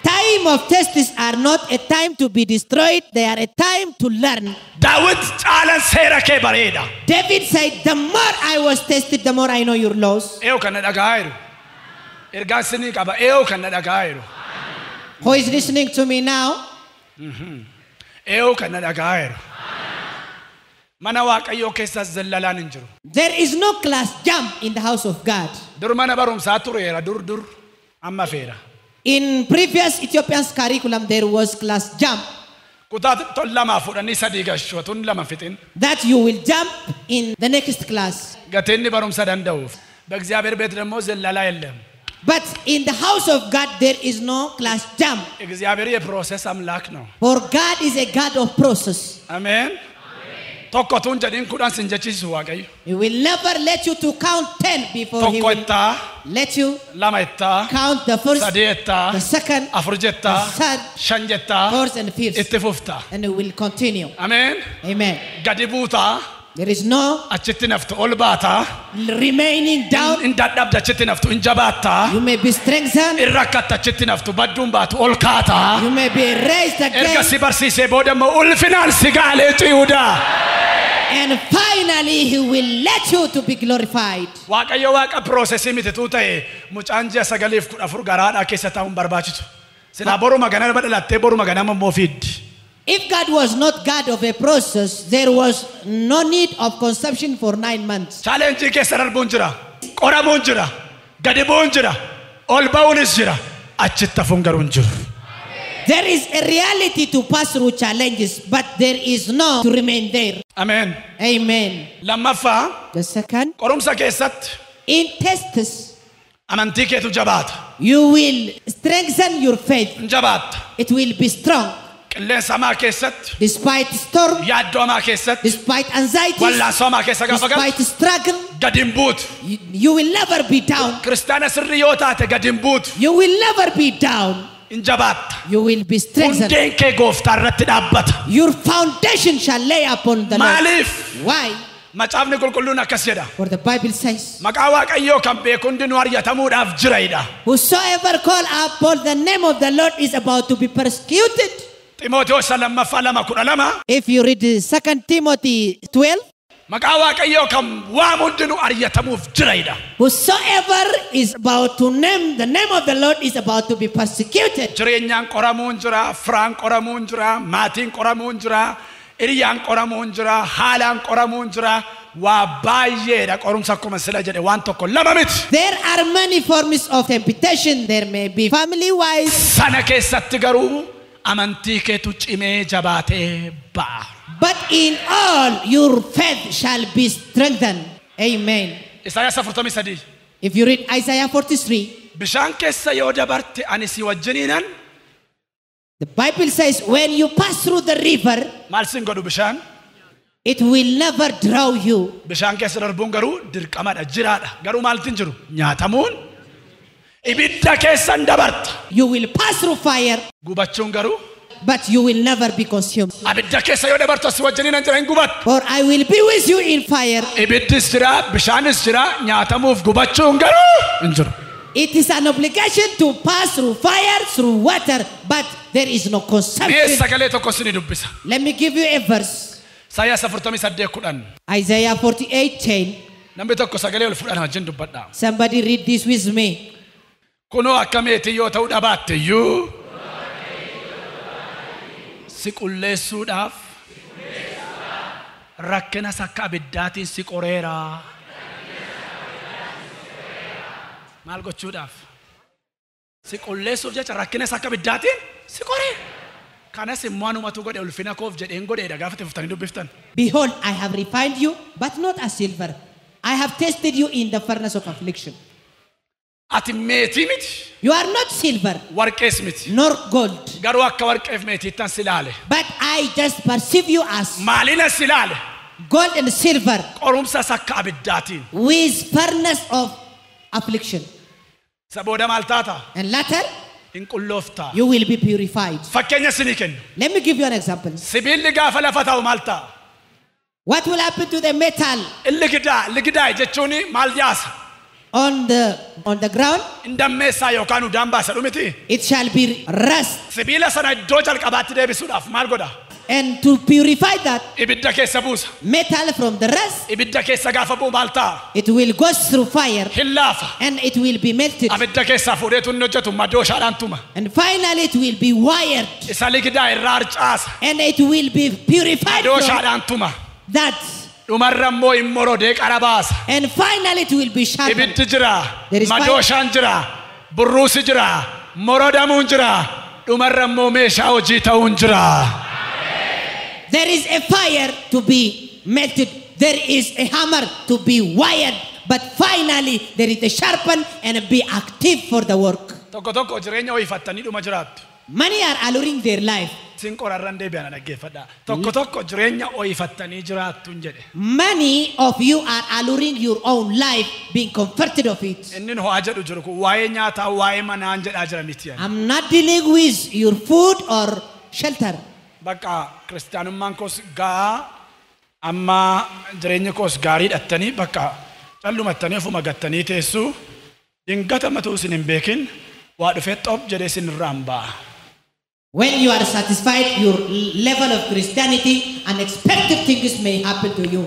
Time of tests are not a time to be destroyed; they are a time to learn. daawit caalan seera kee bareeda David said, "The more I was tested, the more I know your laws." eewu kan na sinii qaba eewu kan na dhagaa jiru Who is listening to me now? eewu kan na dhagaa jiru mana waaqayyoo keessas zallalaan hin jiru There is no class jump in the house of God. dur mana barumsaa tureera dur dur amma feera In previous Ethiopian's curriculum, there was class jump kutaa ton lamaa fudhanii sadii gashuu tun lama fixin that you will jump in the next class. gateeni barumsa danda'uuf በእግዚአብሔር ቤት ደግሞ ዘለላ የለም But in the house of God, there is no class jump. እግዚአብሔር የፕሮሰስ አምላክ ነው For God is a God of process. አሜን tokkotuun jedhin kudhan sin jechiisu waaqayyo He will never let you to count 10 before He tokko will ittaa let you lama ittaa count the first, sadii ittaa the second, afur jettaa the third, shan jettaa fourth, and fifth. itti fuftaa And it will continue. ameen Amen. gadi buutaa There is no achitti naftu ol baataa remaining down. achitti naftu You may be strengthened. hin rakkatta achitti naftu badduun baatu ol kaataa You may be raised erga again. si barsiisee booda immoo ulfinaan si gaalee ciyuudaa And finally, He will let you to be glorified. waaqayyo waaqa piroosesii mitituu ta'e mucaan ji'a sagaliif kudha afur garaadhaa keessa taa'uun barbaachisu silaa boruma ganama dhalattee boruma ganama immoo fiiddi If God was not God of a process, there was no need of conception for nine months. chaalenjii keessa darbuun jira qoramuun jira gadi bu'uun jira ol ba'uunis jira achitti hafuun garuu hin jiru There is a reality to pass through challenges, but there is no to remain there. Amen. Amen. lammaffaa The second, qorumsa keessatti in tests, amantii keetu jabaata You will strengthen your faith. jabaatta It will be strong qilleensa keessatti despite storm, yaaddoo hamaa keessatti despite anxiety, wallaansoo hamaa keessa gaafa galu despite struggle. gadi hin buutu You, will never be down. kiristaana sirrii yoo taate gadi hin buutu You will never be down. hin jabaatta You will be strengthened. hundeen kee gooftaa irratti dhaabbata Your foundation shall lay upon the Lord. Why? macaafni qulqulluun akkas jedha For the Bible says, maqaa waaqayyoo kan beeku hundinuu ari'atamuudhaaf jiraidha Whosoever call upon the name of the Lord is about to be persecuted. Ximootewoos oh, lammaffaa lama kudha lama If you read 2 Timothy 12, maqaa waaqayyoo kan waamu hundinuu ari'atamuuf jiraidha whosoever is about to name the name of the Lord is about to be persecuted. jireenyaan qoramuun jira firaan qoramuun jira maatiin qoramuun jira hiriyyaan qoramuun jira haalaan qoramuun jira waa baay'eedha qorumsa akkuma sila jedhe waan tokko lama miti There are many forms of temptation. There may be family wise, sana keessatti garuu amantii keetu cimee jabaatee ba'a but in all your faith shall be strengthened. Amen. Isaayaas 43 If you read Isaiah 43, bishaan keessa yoo dabarte ani si wajjiniinan the Bible says, when you pass through the river, maal sin godhu bishaan it will never drown you. bishaan keessa darbuun garuu dirqamadha jiraadha garuu maaltiin jiru nyaatamuun ibidda keessan dabarta You will pass through fire, gubachuun garuu but you will never be consumed. abidda keessa yoo dabartu si wajjiniinan jira hin gubattu For I will be with you in fire. ibiddis jira bishaanis jira nyaatamuuf gubachuun garuu hin jiru It is an obligation to pass through fire, through water, but there is no consumption. sagalee tokko sini dubbisa Let me give you a verse. Isaayaas 48 kudhan Isaiah 48 10. namni tokko sagalee ol fudhan wajjin dubbadha Somebody read this with me. Kunoo akka meetii yoo ta'uu dhabaatte iyyuu si qulleessuudhaaf rakkinas akka abiddaatiin si qoreera maal gochuudhaaf si qulleessuuf jecha rakkinas akka abiddaatiin si qoreera kanas immoo anumatu godhe ulfina koof jedheen godheedha gaafa tiftanii dubbiftan Behold, I have refined you, but not as silver. I have tested you in the furnace of affliction. Miti You are not silver, warqees miti nor gold, akka warqeef meetiittan si ilaale but I just perceive you as si ilaale gold and silver qorumsas akka abiddaatiin with furnace of affliction. maal taata And later, qullooftaa you will be purified. fakkeenya sinii kennu Let me give you an example. lafa ta'u maal What will happen to the metal ligidaa jechuun maal yaasa on the on the ground? dammeessaa yookaan udaan baasa dhumiti It shall be rust. sibiila sana iddoo jalqabaatti deebisuudhaaf maal godha And to purify that metal from the ta'a it will go through fire and it will be melted. And finally, it will be wired and it will be purified from that. Dhumarra immoo hin morodee qara baasa And finally, it will be sharpened. ibiddi jira There is fire. madooshaan jira burruusi jira morodamuun jira dhumarra immoo meeshaa hojii ta'uun jira There is a fire to be melted. There is a hammer to be wired. But finally, there is a sharpen and be active for the work. tokko tokko jireenya ho'ifattanii dhuma jiraattu Many are alluring their life. Sin qorarran deebi'ana dhaggeeffadha tokko tokko jireenya ho'ifattanii jiraattuun jedhe Many of you are alluring your own life, being comforted of it. inni ho'aa jedhu jiru kun waa'ee nyaataa waa'ee manaan jedhaa jira miti. I'm not dealing with your food or shelter. bakka kiristaanummaan koos gaa amma jireenyi koos gaarii dhattanii bakka callumattanii ofuma gattanii teessuu dingata matuu isin hin beekin waa dhufee xoob jedhee isin irraan ba'a. When you are satisfied your level of Christianity, unexpected things may happen to you.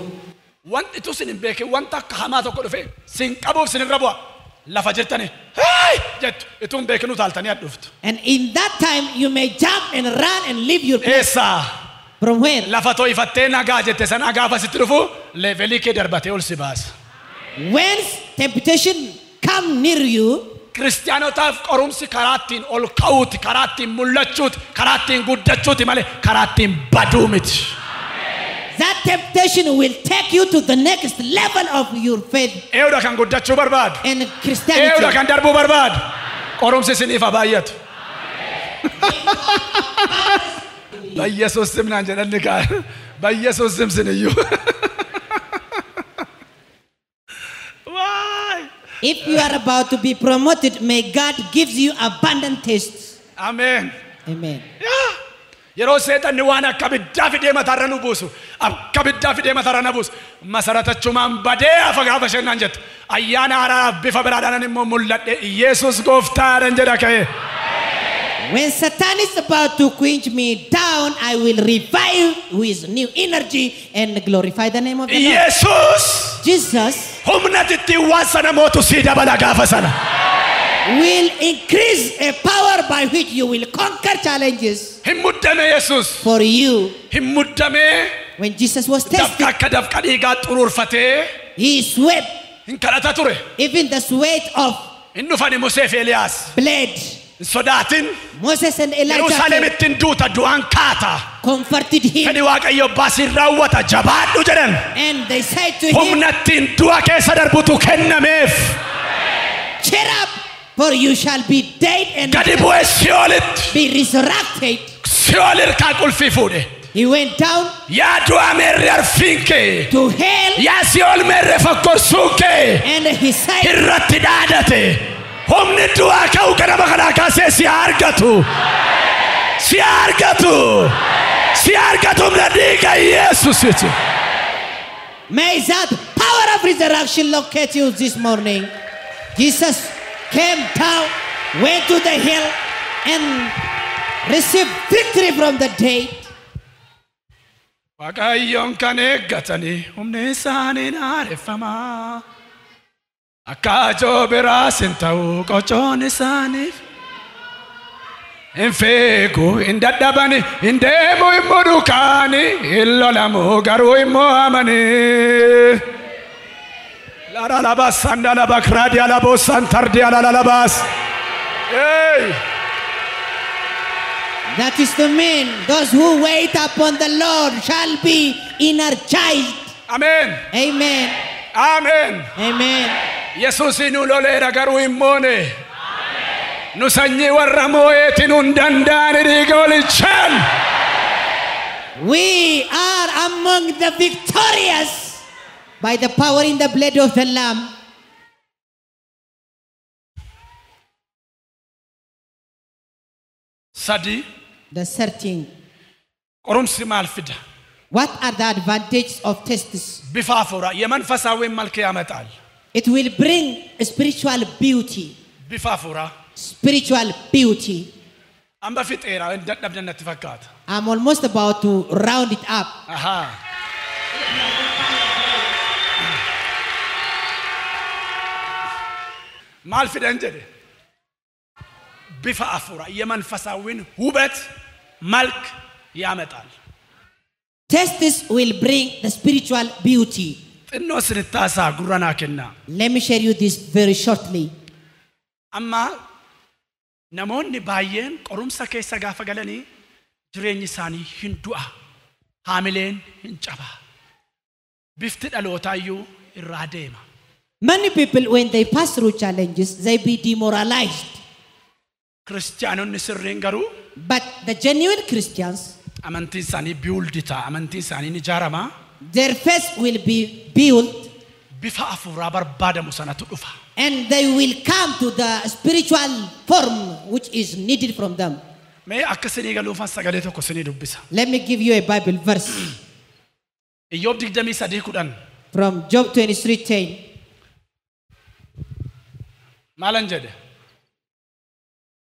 Wanti tu isin hin wanta tokko sin qabuuf isin irra bu'a. Lafa hey jettu ituu hin beekin utaaltanii adhuuftu. And in that time, you may jump and run and leave your place. Eessaa From where? lafa nagaa jette sana gaafa sitti dhufu leevelii kee darbatee ol si baasa. When temptation come near you, Kiristaanotaaf qorumsi karaa ittiin ol ka'uuti, karaa ittiin mul'achuuti, karaa ittiin guddachuuti malee karaa ittiin baduu miti. That temptation will take you to the next level of your faith Eewudha kan guddachuu barbaadu. and Christianity. kan darbuu barbaadu. Qorumsi isiniif haa baay'atu. Bayyesuus simnaan jedhanni kaa. Bayyesuus simsin iyyuu. Waay. If you are about to be promoted, may God gives you abundant taste. Amen. Amen. Yaa! Yeroo seexanni waan akka biddaa fidee mataarra nu buusu akka ah, biddaa fidee mataarra na buusu masaratachumaan badee hafa gaafa shennaan jettu ayyaana haaraaf bifa biraadhaan immoo mul'adhe Yesuus gooftaadhaan jedha ka'e. When Satan is about to quench me down, I will revive with new energy and glorify the name of the Lord. Jesus humna ittiin waan sana mootu sii dabala gaafa will increase a power by which you will conquer challenges Yesuus. for you. When Jesus was tested, akka dafqa dhiigaa xuruurfatee he sweat hin kadhata ture. even the sweat of Hin dhufani Musee fi Eliyaas. blood. Hin sodaatin. Moses and Elijah Yerusaalemitti hin duuta du'aan kaata. comforted him Fedhi Waaqayyo baasiin raawwata jabaadhu jedhan. and they said to him, Humna ittiin du'a keessa darbutu kennameef. Cheer up, for you shall be dead and Gadi bu'ee Si'oolitti. be resurrected. Si'ool hirkaa qulfii fuudhe. He went down Yaa du'a meerre arfiin kee. to hell Yaa Si'ool meerre fokkorsuun kee. and he said, irratti dhaadate humni du'aa ka'u ganama kanaa kaasee si haa argatu si haa argatu si haa argatu humna dhiiga yesus jechuudha. May that power of resurrection locate you this morning. Jesus came down, went to the hill, and received victory from the dead. Waaqayyoon kan eeggatanii humni isaanii naareffamaa. Akka ajoo biraas hin ta'u qochoon isaaniif. Hin feegu, hin dadhabani, hin deemu, hin mudukaani, hin lolamu garuu hin mo'amanii. Laralabas, sandalabak, radialabos, santardialalabas. Hey! That is the mean. Those who wait upon the Lord shall be in our energized. Amen. Amen. Amen. Amen yesuusin loleera garuu hin nu sanyii warra moo'eetiin. We are among the victorious by the power in the blood of the Lamb. Sadi. The searching. Qorumsi maal fida? What are the advantages of tests? Bifa yeman fasaawwiin malkee. It will bring spiritual beauty. Bifa afuuraa. Spiritual beauty. Amma fixeera hin dadhabne natti fakkaata. I'm almost about to round it up. Ahaa. Maal fidan jedhe? Bifa afuura የመንፈሳዊን ውበት መልክ ያመጣል። Tests will bring the spiritual beauty. Xinnoo sinittaasaa gurra naa kennaa. Let me share you this very shortly. Amma namoonni baay'een qorumsa keessa gaafa galanii jireenyi isaanii hin du'a. Haamileen hin caba. Bifti dhalootaayuu irraa deema. Many people, when they pass through challenges, they be demoralized. Kiristaanonni sirriin garuu But the genuine Christians, amantiin isaanii biwuldi ta'a. Amantiin isaanii ni ijaarama. Their faith will be built Bifa afuuraa barbaadamu sanatu dhufa. and they will come to the spiritual form which is needed from them. Mee akka sinii galuufan sagalee tokko sinii dubbisa. Let me give you a Bible verse Iyyoob digdamii sadii kudhan from Job 23:10. maalan jedhe?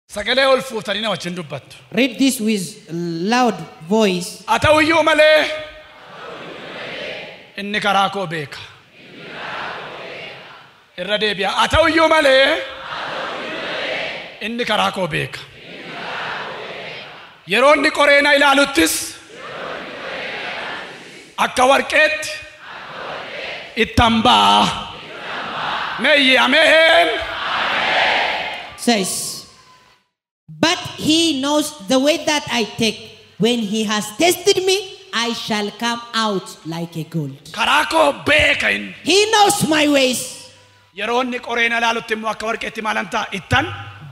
Sagalee ol fuutanii na wajjin dubbattu. Read this with loud voice. Haa ta'u iyyuu malee inni karaa koo beeka. Irra deebi'a. Haa ta'u iyyuu malee inni karaa koo beeka. Yeroo inni qoree na ilaaluttis akka warqeetti ittan ba'a. Meeyyi ameen. says, But he knows the way that I take. When he has tested me, I shall come out like a gold. karaa koo beeka He knows my ways. yeroo inni qoreen ilaalutti immoo akka warqeetti maalan ta'a ittan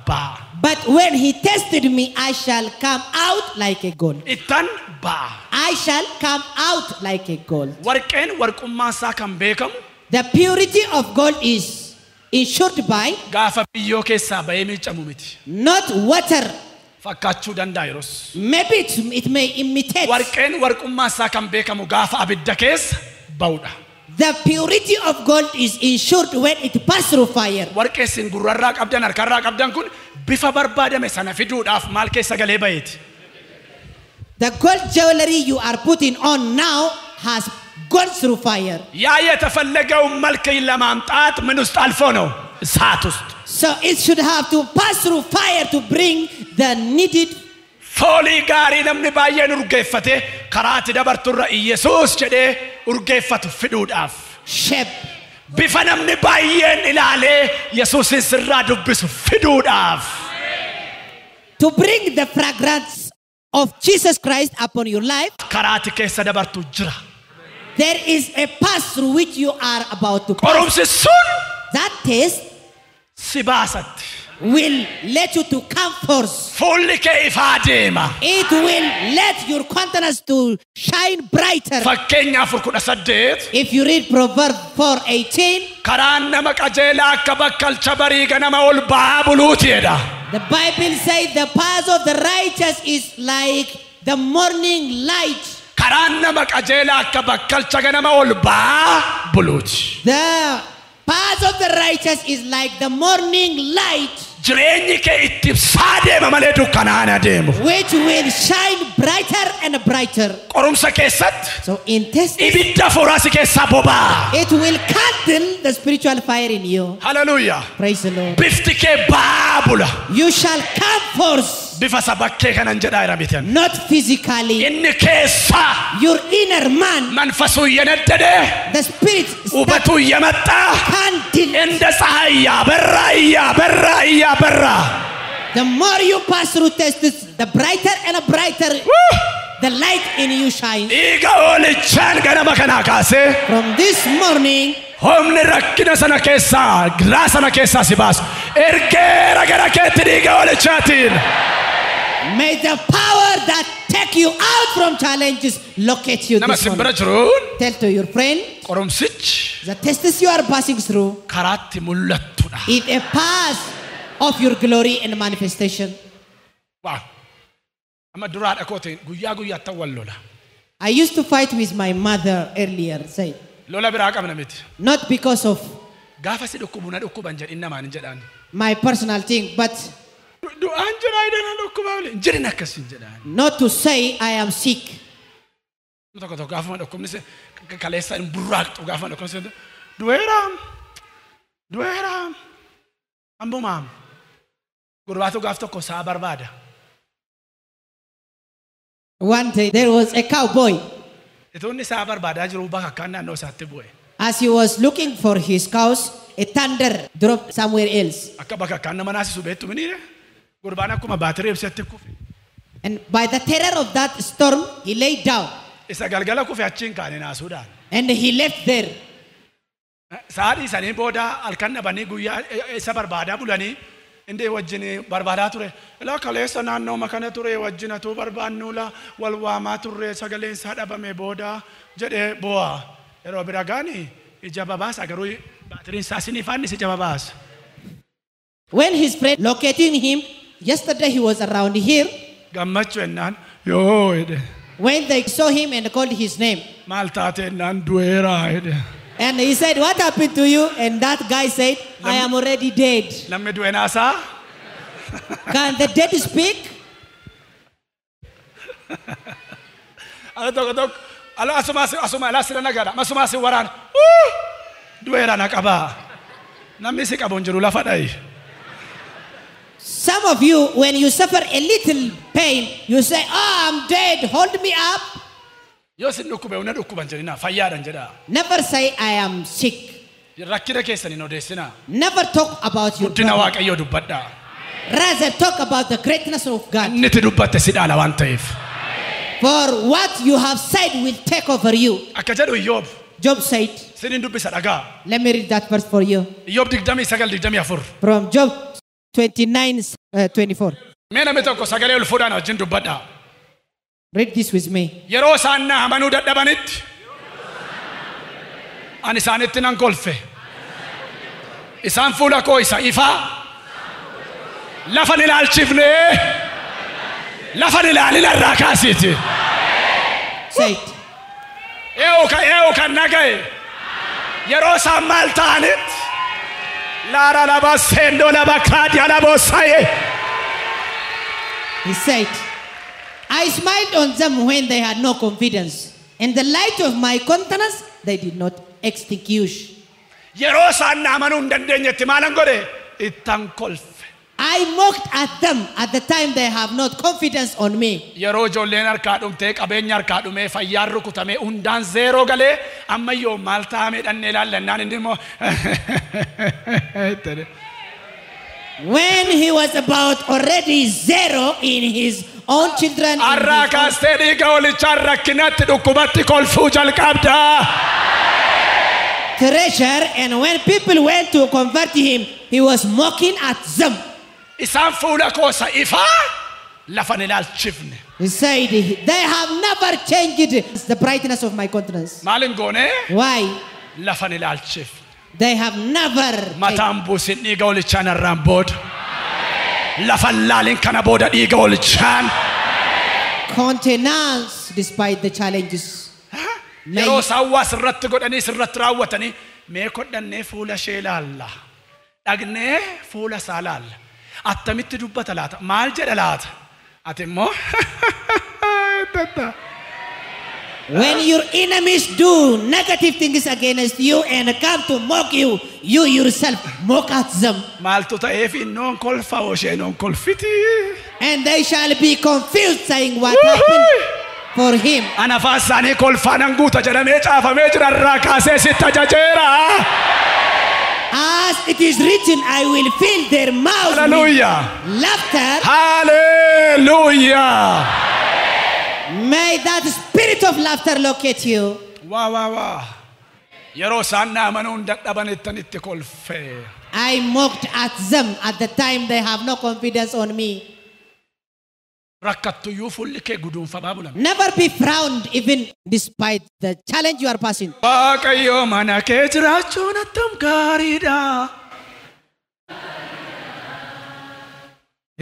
ba'a But when he tested me, I shall come out like a gold. ittan ba'a I shall come out like a gold. warqeen warqummaan isaa kan beekamu The purity of gold is ensured by gaafa biyyoo keessaa ba'ee miicamu miti not water. fakkaachuu danda'a yeroos Maybe it, it may imitate. warqeen warqummaan isaa kan beekamu gaafa abidda keessa ba'udha The purity of gold is ensured when it passes through fire. warqeessin gurrarraa qabdan harkarraa qabdan kun bifa barbaadame sana fiduudhaaf maal keessa galee ba'eeti The gold jewelry you are putting on now has gone through fire. ያ የተፈለገውን መልክ ለማምጣት ምን ውስጥ አልፎ ነው እሳት ውስጥ So it should have to pass through fire to bring the needed. foolii gaarii namni baay'een urgeeffate karaatti dabarturra iyyesuus jedhee urgeeffatu fiduudhaaf shape. bifa namni baay'een ilaalee yesuusin sirraa dubbisu fiduudhaaf To bring the fragrance of Jesus Christ upon your life, karaatti keessa dabartu jira there is a pass through which you are about to pass. qorumsi sun That test si baasatti will let you to come forth. fuulli kee ifaa deema It will let your countenance to shine brighter. fakkeenya afur kudha saddeet If you read Proverbs 4:18, karaan nama qajeelaa akka bakkalcha barii ganama ol ba'aa buluuti jedha the Bible says the path of the righteous is like the morning light. karaan nama qajeelaa akka bakkalcha ganama ol ba'aa buluuti The path of the righteous is like the morning light, jireenyi kee itti ibsaa deema malee dukkanaan adeemu which will shine brighter and brighter. qorumsa keessatti So in testing, ibidda fuuraasi keessaa bobaa it will kindle the spiritual fire in you. hallelujah Praise the Lord. bifti kee ba'aa You shall come forth, not physically. Your inner man. The spirit. Hubatu yematta. The more you pass through tests, the brighter and brighter the light in you shines. From this morning humni rakkina sana keessaa giraa sana keessaa si baasu ergeera gara keetti dhiiga oolichaatiin may the power that take you out from challenges locate you nama jiruun Tell to your friend, qorumsichi the tests you are passing through. Karaatti mul'attudha is a path of your glory and manifestation. Waaw. amma duraadha koote guyyaa guyyaattan wal lola I used to fight with my mother earlier, say, lola biraa qabna miti not because of gaafa si dhukkubu na dhukkuban jedhin namaan hin jedhaan my personal thing, but du'aan jira idana dhukkubaa malee hin jirin akkasin jedhaan not to say I am sick. tokko tokko gaafuma dhukkubni kaleessa hin burraaqxu gaafuma dhukkubni du'eeraam du'eeraam ambumaam gurbaatu gaaf tokko saa barbaada One day there was a cowboy. As he was looking for his cows, a thunder dropped somewhere else. And by the terror of that storm, he lay down. Isa and he left there. saa dhiisanii booda halkan dhabanii guyyaa eh, eh, isa barbaadaa bulanii inni wajjin barbaadaa ture. Ilaa kaleessa naannooma kana ture wajjinatu barbaannuula wal waamaa turre sagaleen isaa dhabame booda jedhee bu'a yeroo bira gaani ija babaasa garuu baatiriin isaa siniifaan ija babaasa When his friend locating him, yesterday he was around here. gammachuu ennaan yoo jedhe When they saw him and called his name, maal taate ennaan jedhe and he said, What happened to you? And that guy said, I am already dead. namni du'e naasaa Can the dead speak? ala tokko tokko ala asumaas asuma alaa sira nagaadha masumaas waraan du'eera na qabaa namni si qabu hin jiru lafa dhayi Some of you, when you suffer a little pain, you say, Oh, I'm dead, hold me up. Yoo sin dhukkube una dhukkuban jedhina fayyaadhan jedha Never say, I am sick. rakkina keessan hin odeessinaa Never talk about your guddina waaqayyoo dubbadhaa. Rather talk about the greatness of God. Inni itti dubbatte si dhaala waan ta'eef. For what you have said will take over you. Akka jedhu Iyyoob Job said, sinin dubbisa dhagaa. let me read that verse for you. Iyyoob digdamii sagal digdamii afur. From Job 29 uh, 24. Mee namni tokko sagalee wajjin dubbadha. Read this with me. Yeroo isaan na amanuu dadhabanitti ani isaanitti nan kolfe. Isaan fuula koo isa ifaa lafa hin ilaalchifne lafa hin ilaalin irraa kaasiiti. Say it. Eewu kan eewu kan nagaye yeroo isaan maal ta'anitti laara laba seendoo laba. He said, I smiled on them when they had no confidence. In the light of my countenance, they did not extinguish. I mocked at them at the time they have not confidence on me. When he was about already zero in his own children, own- kaastee dhiiga olichaan rakkinatti dhukkubatti kolfuu jalqabdaa treasure, and when people went to convert him, he was mocking at them. isaan fuula koosa ifaa lafa hin ilaalchifne He said, They have never changed the brightness of my countenance. maalin goone Why? lafa hin ilaalchifne They have never mataan buusin dhiiga olichaan irraan booda lafa hin laalin kana booda dhiiga olichaan countenance despite the challenges. yeroo isaan waa sirratti godhanii sirratti raawwatanii mee kodhannee fuula ishee laalla dhaqnee fuula isaa laalla attamitti dubbata laata maal jedha laata ati immoo When your enemies do negative things against you and come to mock you, you yourself mock at them. maaltu ta'eef innoon kolfa ishee noon kolfiti And they shall be confused, saying, What happened for him? ana afaan isaanii kolfaanan guuta jedhamee caafamee jira irraa kaasee sitti ajajeera eh? As it is written, I will fill their mouths with haleluuyaa laughter. haleluuyaa May that spirit of laughter locate you. yeroo isaan hin dadhabanitti itti I mocked at them at the time they have no confidence on me. rakkattuyyuu fuulli kee guduunfamaa bulan Never be frowned, even despite the challenge you are passing. Waaqayyo mana kee jiraachuun attam gaariidha.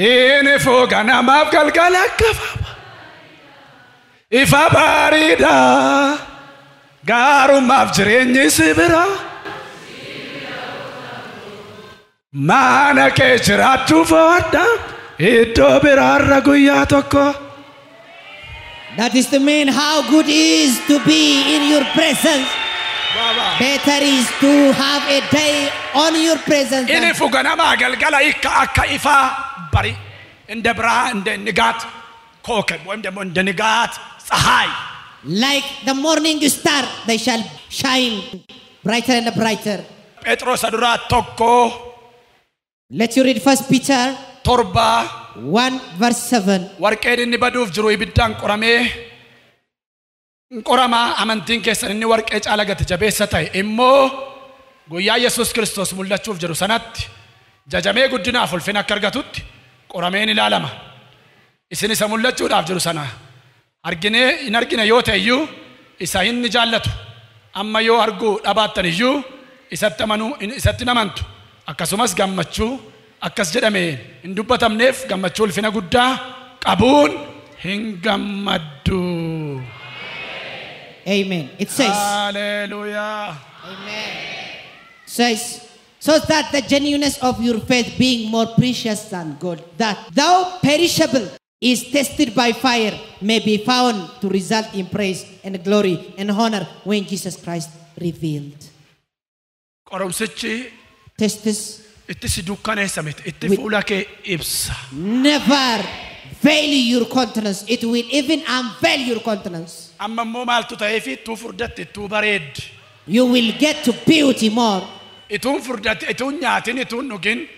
Inni fuuga namaaf galgala akka faaba. ifa barida gaarummaaf jireenyi si bira maana kee jiraachuu foodda iddoo biraarra. That is to mean how good it is to be in your presence. Better is to have a day on your presence. Ini fuganama galgala ikka akka ifa bari. Inde bra inde nigat koken. Wende mo inde nigat ፀሐይ Like the morning star, they shall shine brighter and brighter. ጴጥሮስ ዱራ ቶኮ Let you read First Peter ቶርባ 1 verse 7. warqeen inni baduuf jiru ibiddaan qoramee qoramaa amantiin keessan inni warqee caala gati jabeessa ta'e immoo guyyaa yesus kiristoos mul'achuuf jiru sanatti jajamee guddinaaf ulfina akka argatutti qorameen ilaalama isin isa mul'achuudhaaf jiru sana arginee hin argine yoo ta'e iyyuu isa inni jaallatu amma yoo arguu dhabaattan iyyuu isatti amanuu isatti hin amantu akkasumas gammachuu akkas jedhame hin dubbatamneef gammachuu ulfina guddaa qabuun hin gammaddu. Amen. It says, Haleluyaa. says, so that the genuineness of your faith being more precious than gold, that though perishable is tested by fire, may be found to result in praise and glory and honor when Jesus Christ revealed. Qorumsichi itti si dukkaneessa miti itti With- fuula kee ibsa. never veil your countenance. It will even unveil your countenance. Amma immoo maaltu ta'eef ittuu furdatti ittuu bareeddi. You will get to beauty more Ituun furdatti ituun nyaatin ituun dhugin.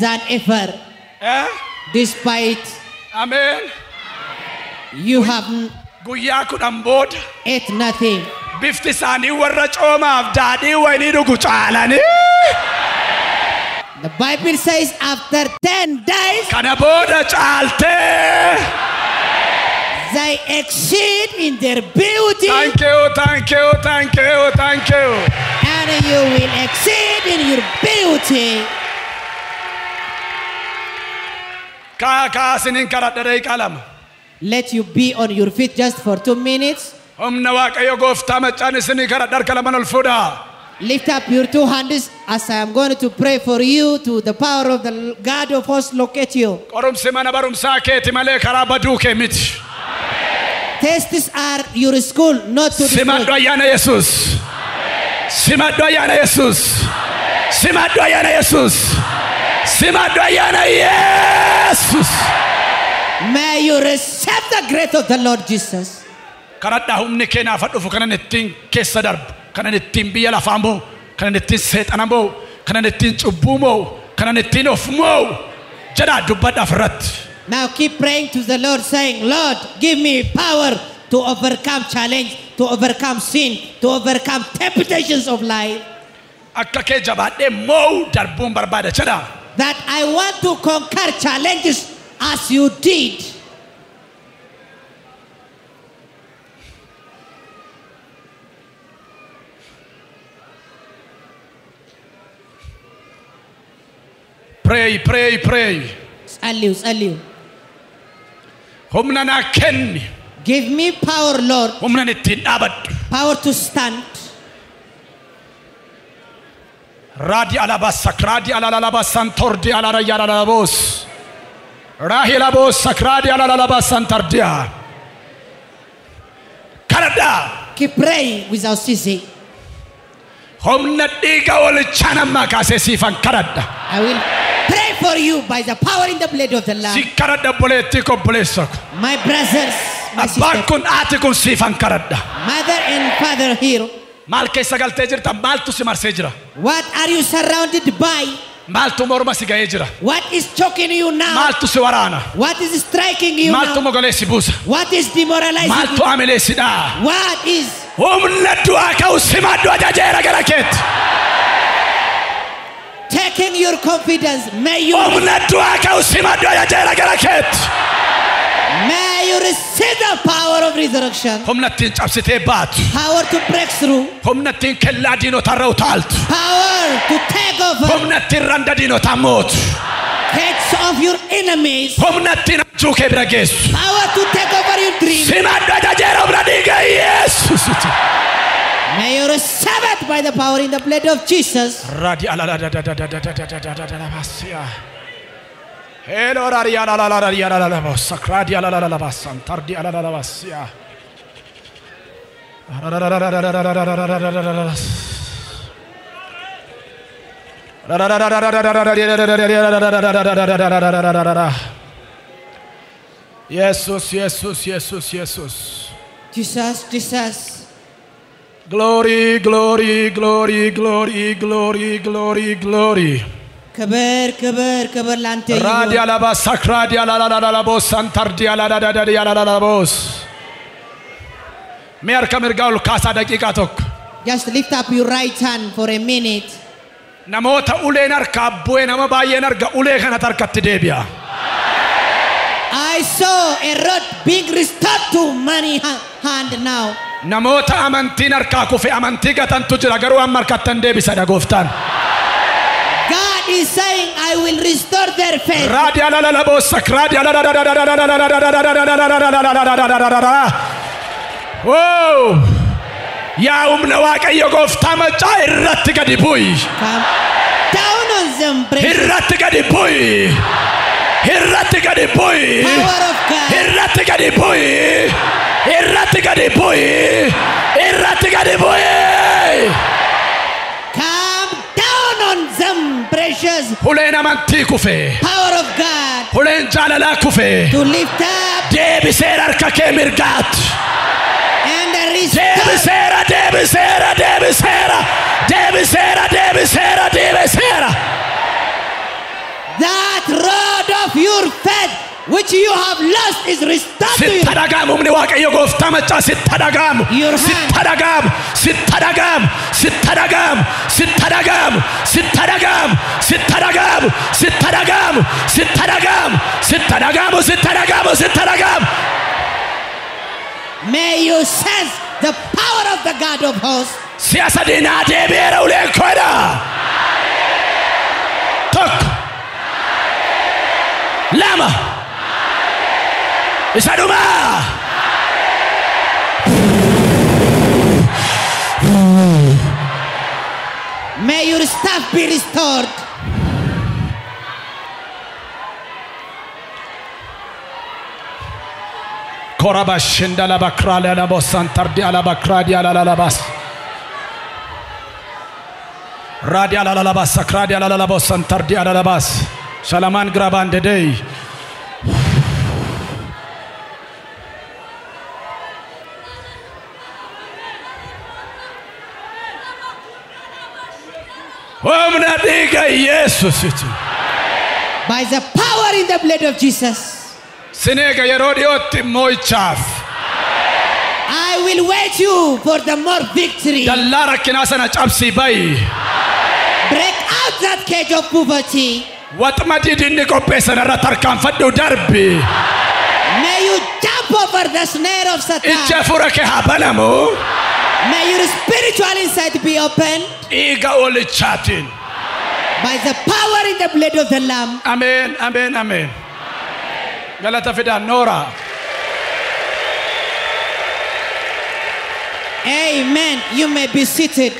than ever, Eh? despite Ameen. you have guyyaa kudhan booda ate nothing. bifti isaanii warra coomaaf daadhii wayinii dhugu caalanii The Bible says after 10 days, kana booda caaltee they exceed in their beauty, thank you thank you thank you thank you and you will exceed in your beauty. Let you be on your feet just for two minutes. Lift up your two hands as I am going to pray for you to the power of the God of hosts locate you. Tests are your school, not to Simadwa yana Jesus. Simadwa Jesus. Simadwa Jesus. Amen simadhu ayyaana yesus May you receive the grace of the Lord Jesus. kadhadhaa humni kee naaf dhufu kanan ittiin keessa darbu kanan ittiin biyya lafaa moo kanan ittiin seexana moo kanan ittiin cubbuu moo kanan ittiin of moo jedhaa dubbadhaaf irratti Now keep praying to the Lord, saying, Lord, give me power to overcome challenge, to overcome sin, to overcome temptations of life. akka kee jabaadhee moo darbuun barbaada jedhaa that I want to conquer challenges as you did. Pray, pray, pray. Salute, salute. Give me power, Lord. Power to stand. Radi alabasak, radi alalabasan, tordi Rahi labos sakradi alalabasan, tardia. Canada. Keep praying without ceasing. Humna diga ol chanamma kase sifan Canada. I will pray for you by the power in the blood of the Lamb. Si Canada boleti ko. My brothers, my sisters. Abakun atikun sifan Canada. Mother and father here. Maal keessa galtee jirta? Maaltu si marsee jira? What are you surrounded by? Maaltu morma si ga'ee jira? What is choking you now? Maaltu si waraana? What is striking you Maaltu now? mogolee si buusa? What is demoralizing Maaltu you? hamilee si dha'a? What is Humna du'aa ka'u simadhu ajajeera gara keetti. taking your confidence? May you, Humna du'aa ka'u simadhu ajajeera gara keetti. may you receive the power of resurrection. Power to break through. Power to take over. Humnatin randadino tamot. Heads of your enemies. Power to take over your dreams. Yes. May you receive it by the power in the blood of Jesus. Jesus, Jesus, Jesus, Jesus. Jesus, Jesus. Glory, glory, glory, glory, glory, glory, glory. ክብር ክብር ክብር ላንተ ይሁን። ራዲ አላባ ሳክራዲ አላላላላቦስ ሳንታርዲ አላዳዳዳዲ አላላላቦስ ሚያርከ ምርጋውል ካሳ ደቂቃ ቶክ Just lift up your right hand for a minute. Namoota uleen harka abbu'ee nama baay'een arga ulee kanat harkatti deebi'a. I saw a rod being restored to money hand now. Namoota amantiin harkaa kufe amantii gatantu jira garuu amma harkattan deebisa dha gooftaan. God is saying, I will restore their faith. Whoa! ያውም ነዋቀ የጎፍታ መጫ እረት ገዲቡይ Down on them, እረት ገዲቡይ እረት ገዲቡይ እረት ገዲቡይ እረት ገዲቡይ እረት ገዲቡይ uleen amantii kufee uleen jaalalaa kufee deebisee harka kee mirgaatti. Deebiseera deebiseera deebiseera deebiseera deebiseera deebiseera. That road. Which you have lost is restored to you. sitta dhaga'amu humni waaqayyo gooftaa maccaa sitta dhaga'amu Your hand. dhaga'amu sitta dhaga'amu sitta dhaga'amu sitta dhaga'amu sitta dhaga'amu sitta dhaga'amu May you sense the power of the God of hosts. si'a sadii naa deebi'eera uleen koodha tokko lama Ishanuma! May your staff be restored. Korabashinda la bakrali la bosantardi la bakradi la la bas. Radia la la bas, sakradia la la bosantardi la la bas. Shalaman graban today. Vamos na diga By the power in the blood of Jesus. Sinega. I will wait you for the more victory. Break out that cage of poverty. وطمد يديني كوبيسنا رتر كان فدو دربي. May you jump over the snare of Satan. إجا فرك هابلمو. May your spiritual insight be opened Dhiiga olichaatiin. by the power in the blood of the Lamb. Amen, amen, ameen. Galata noora. Amen. You may be seated.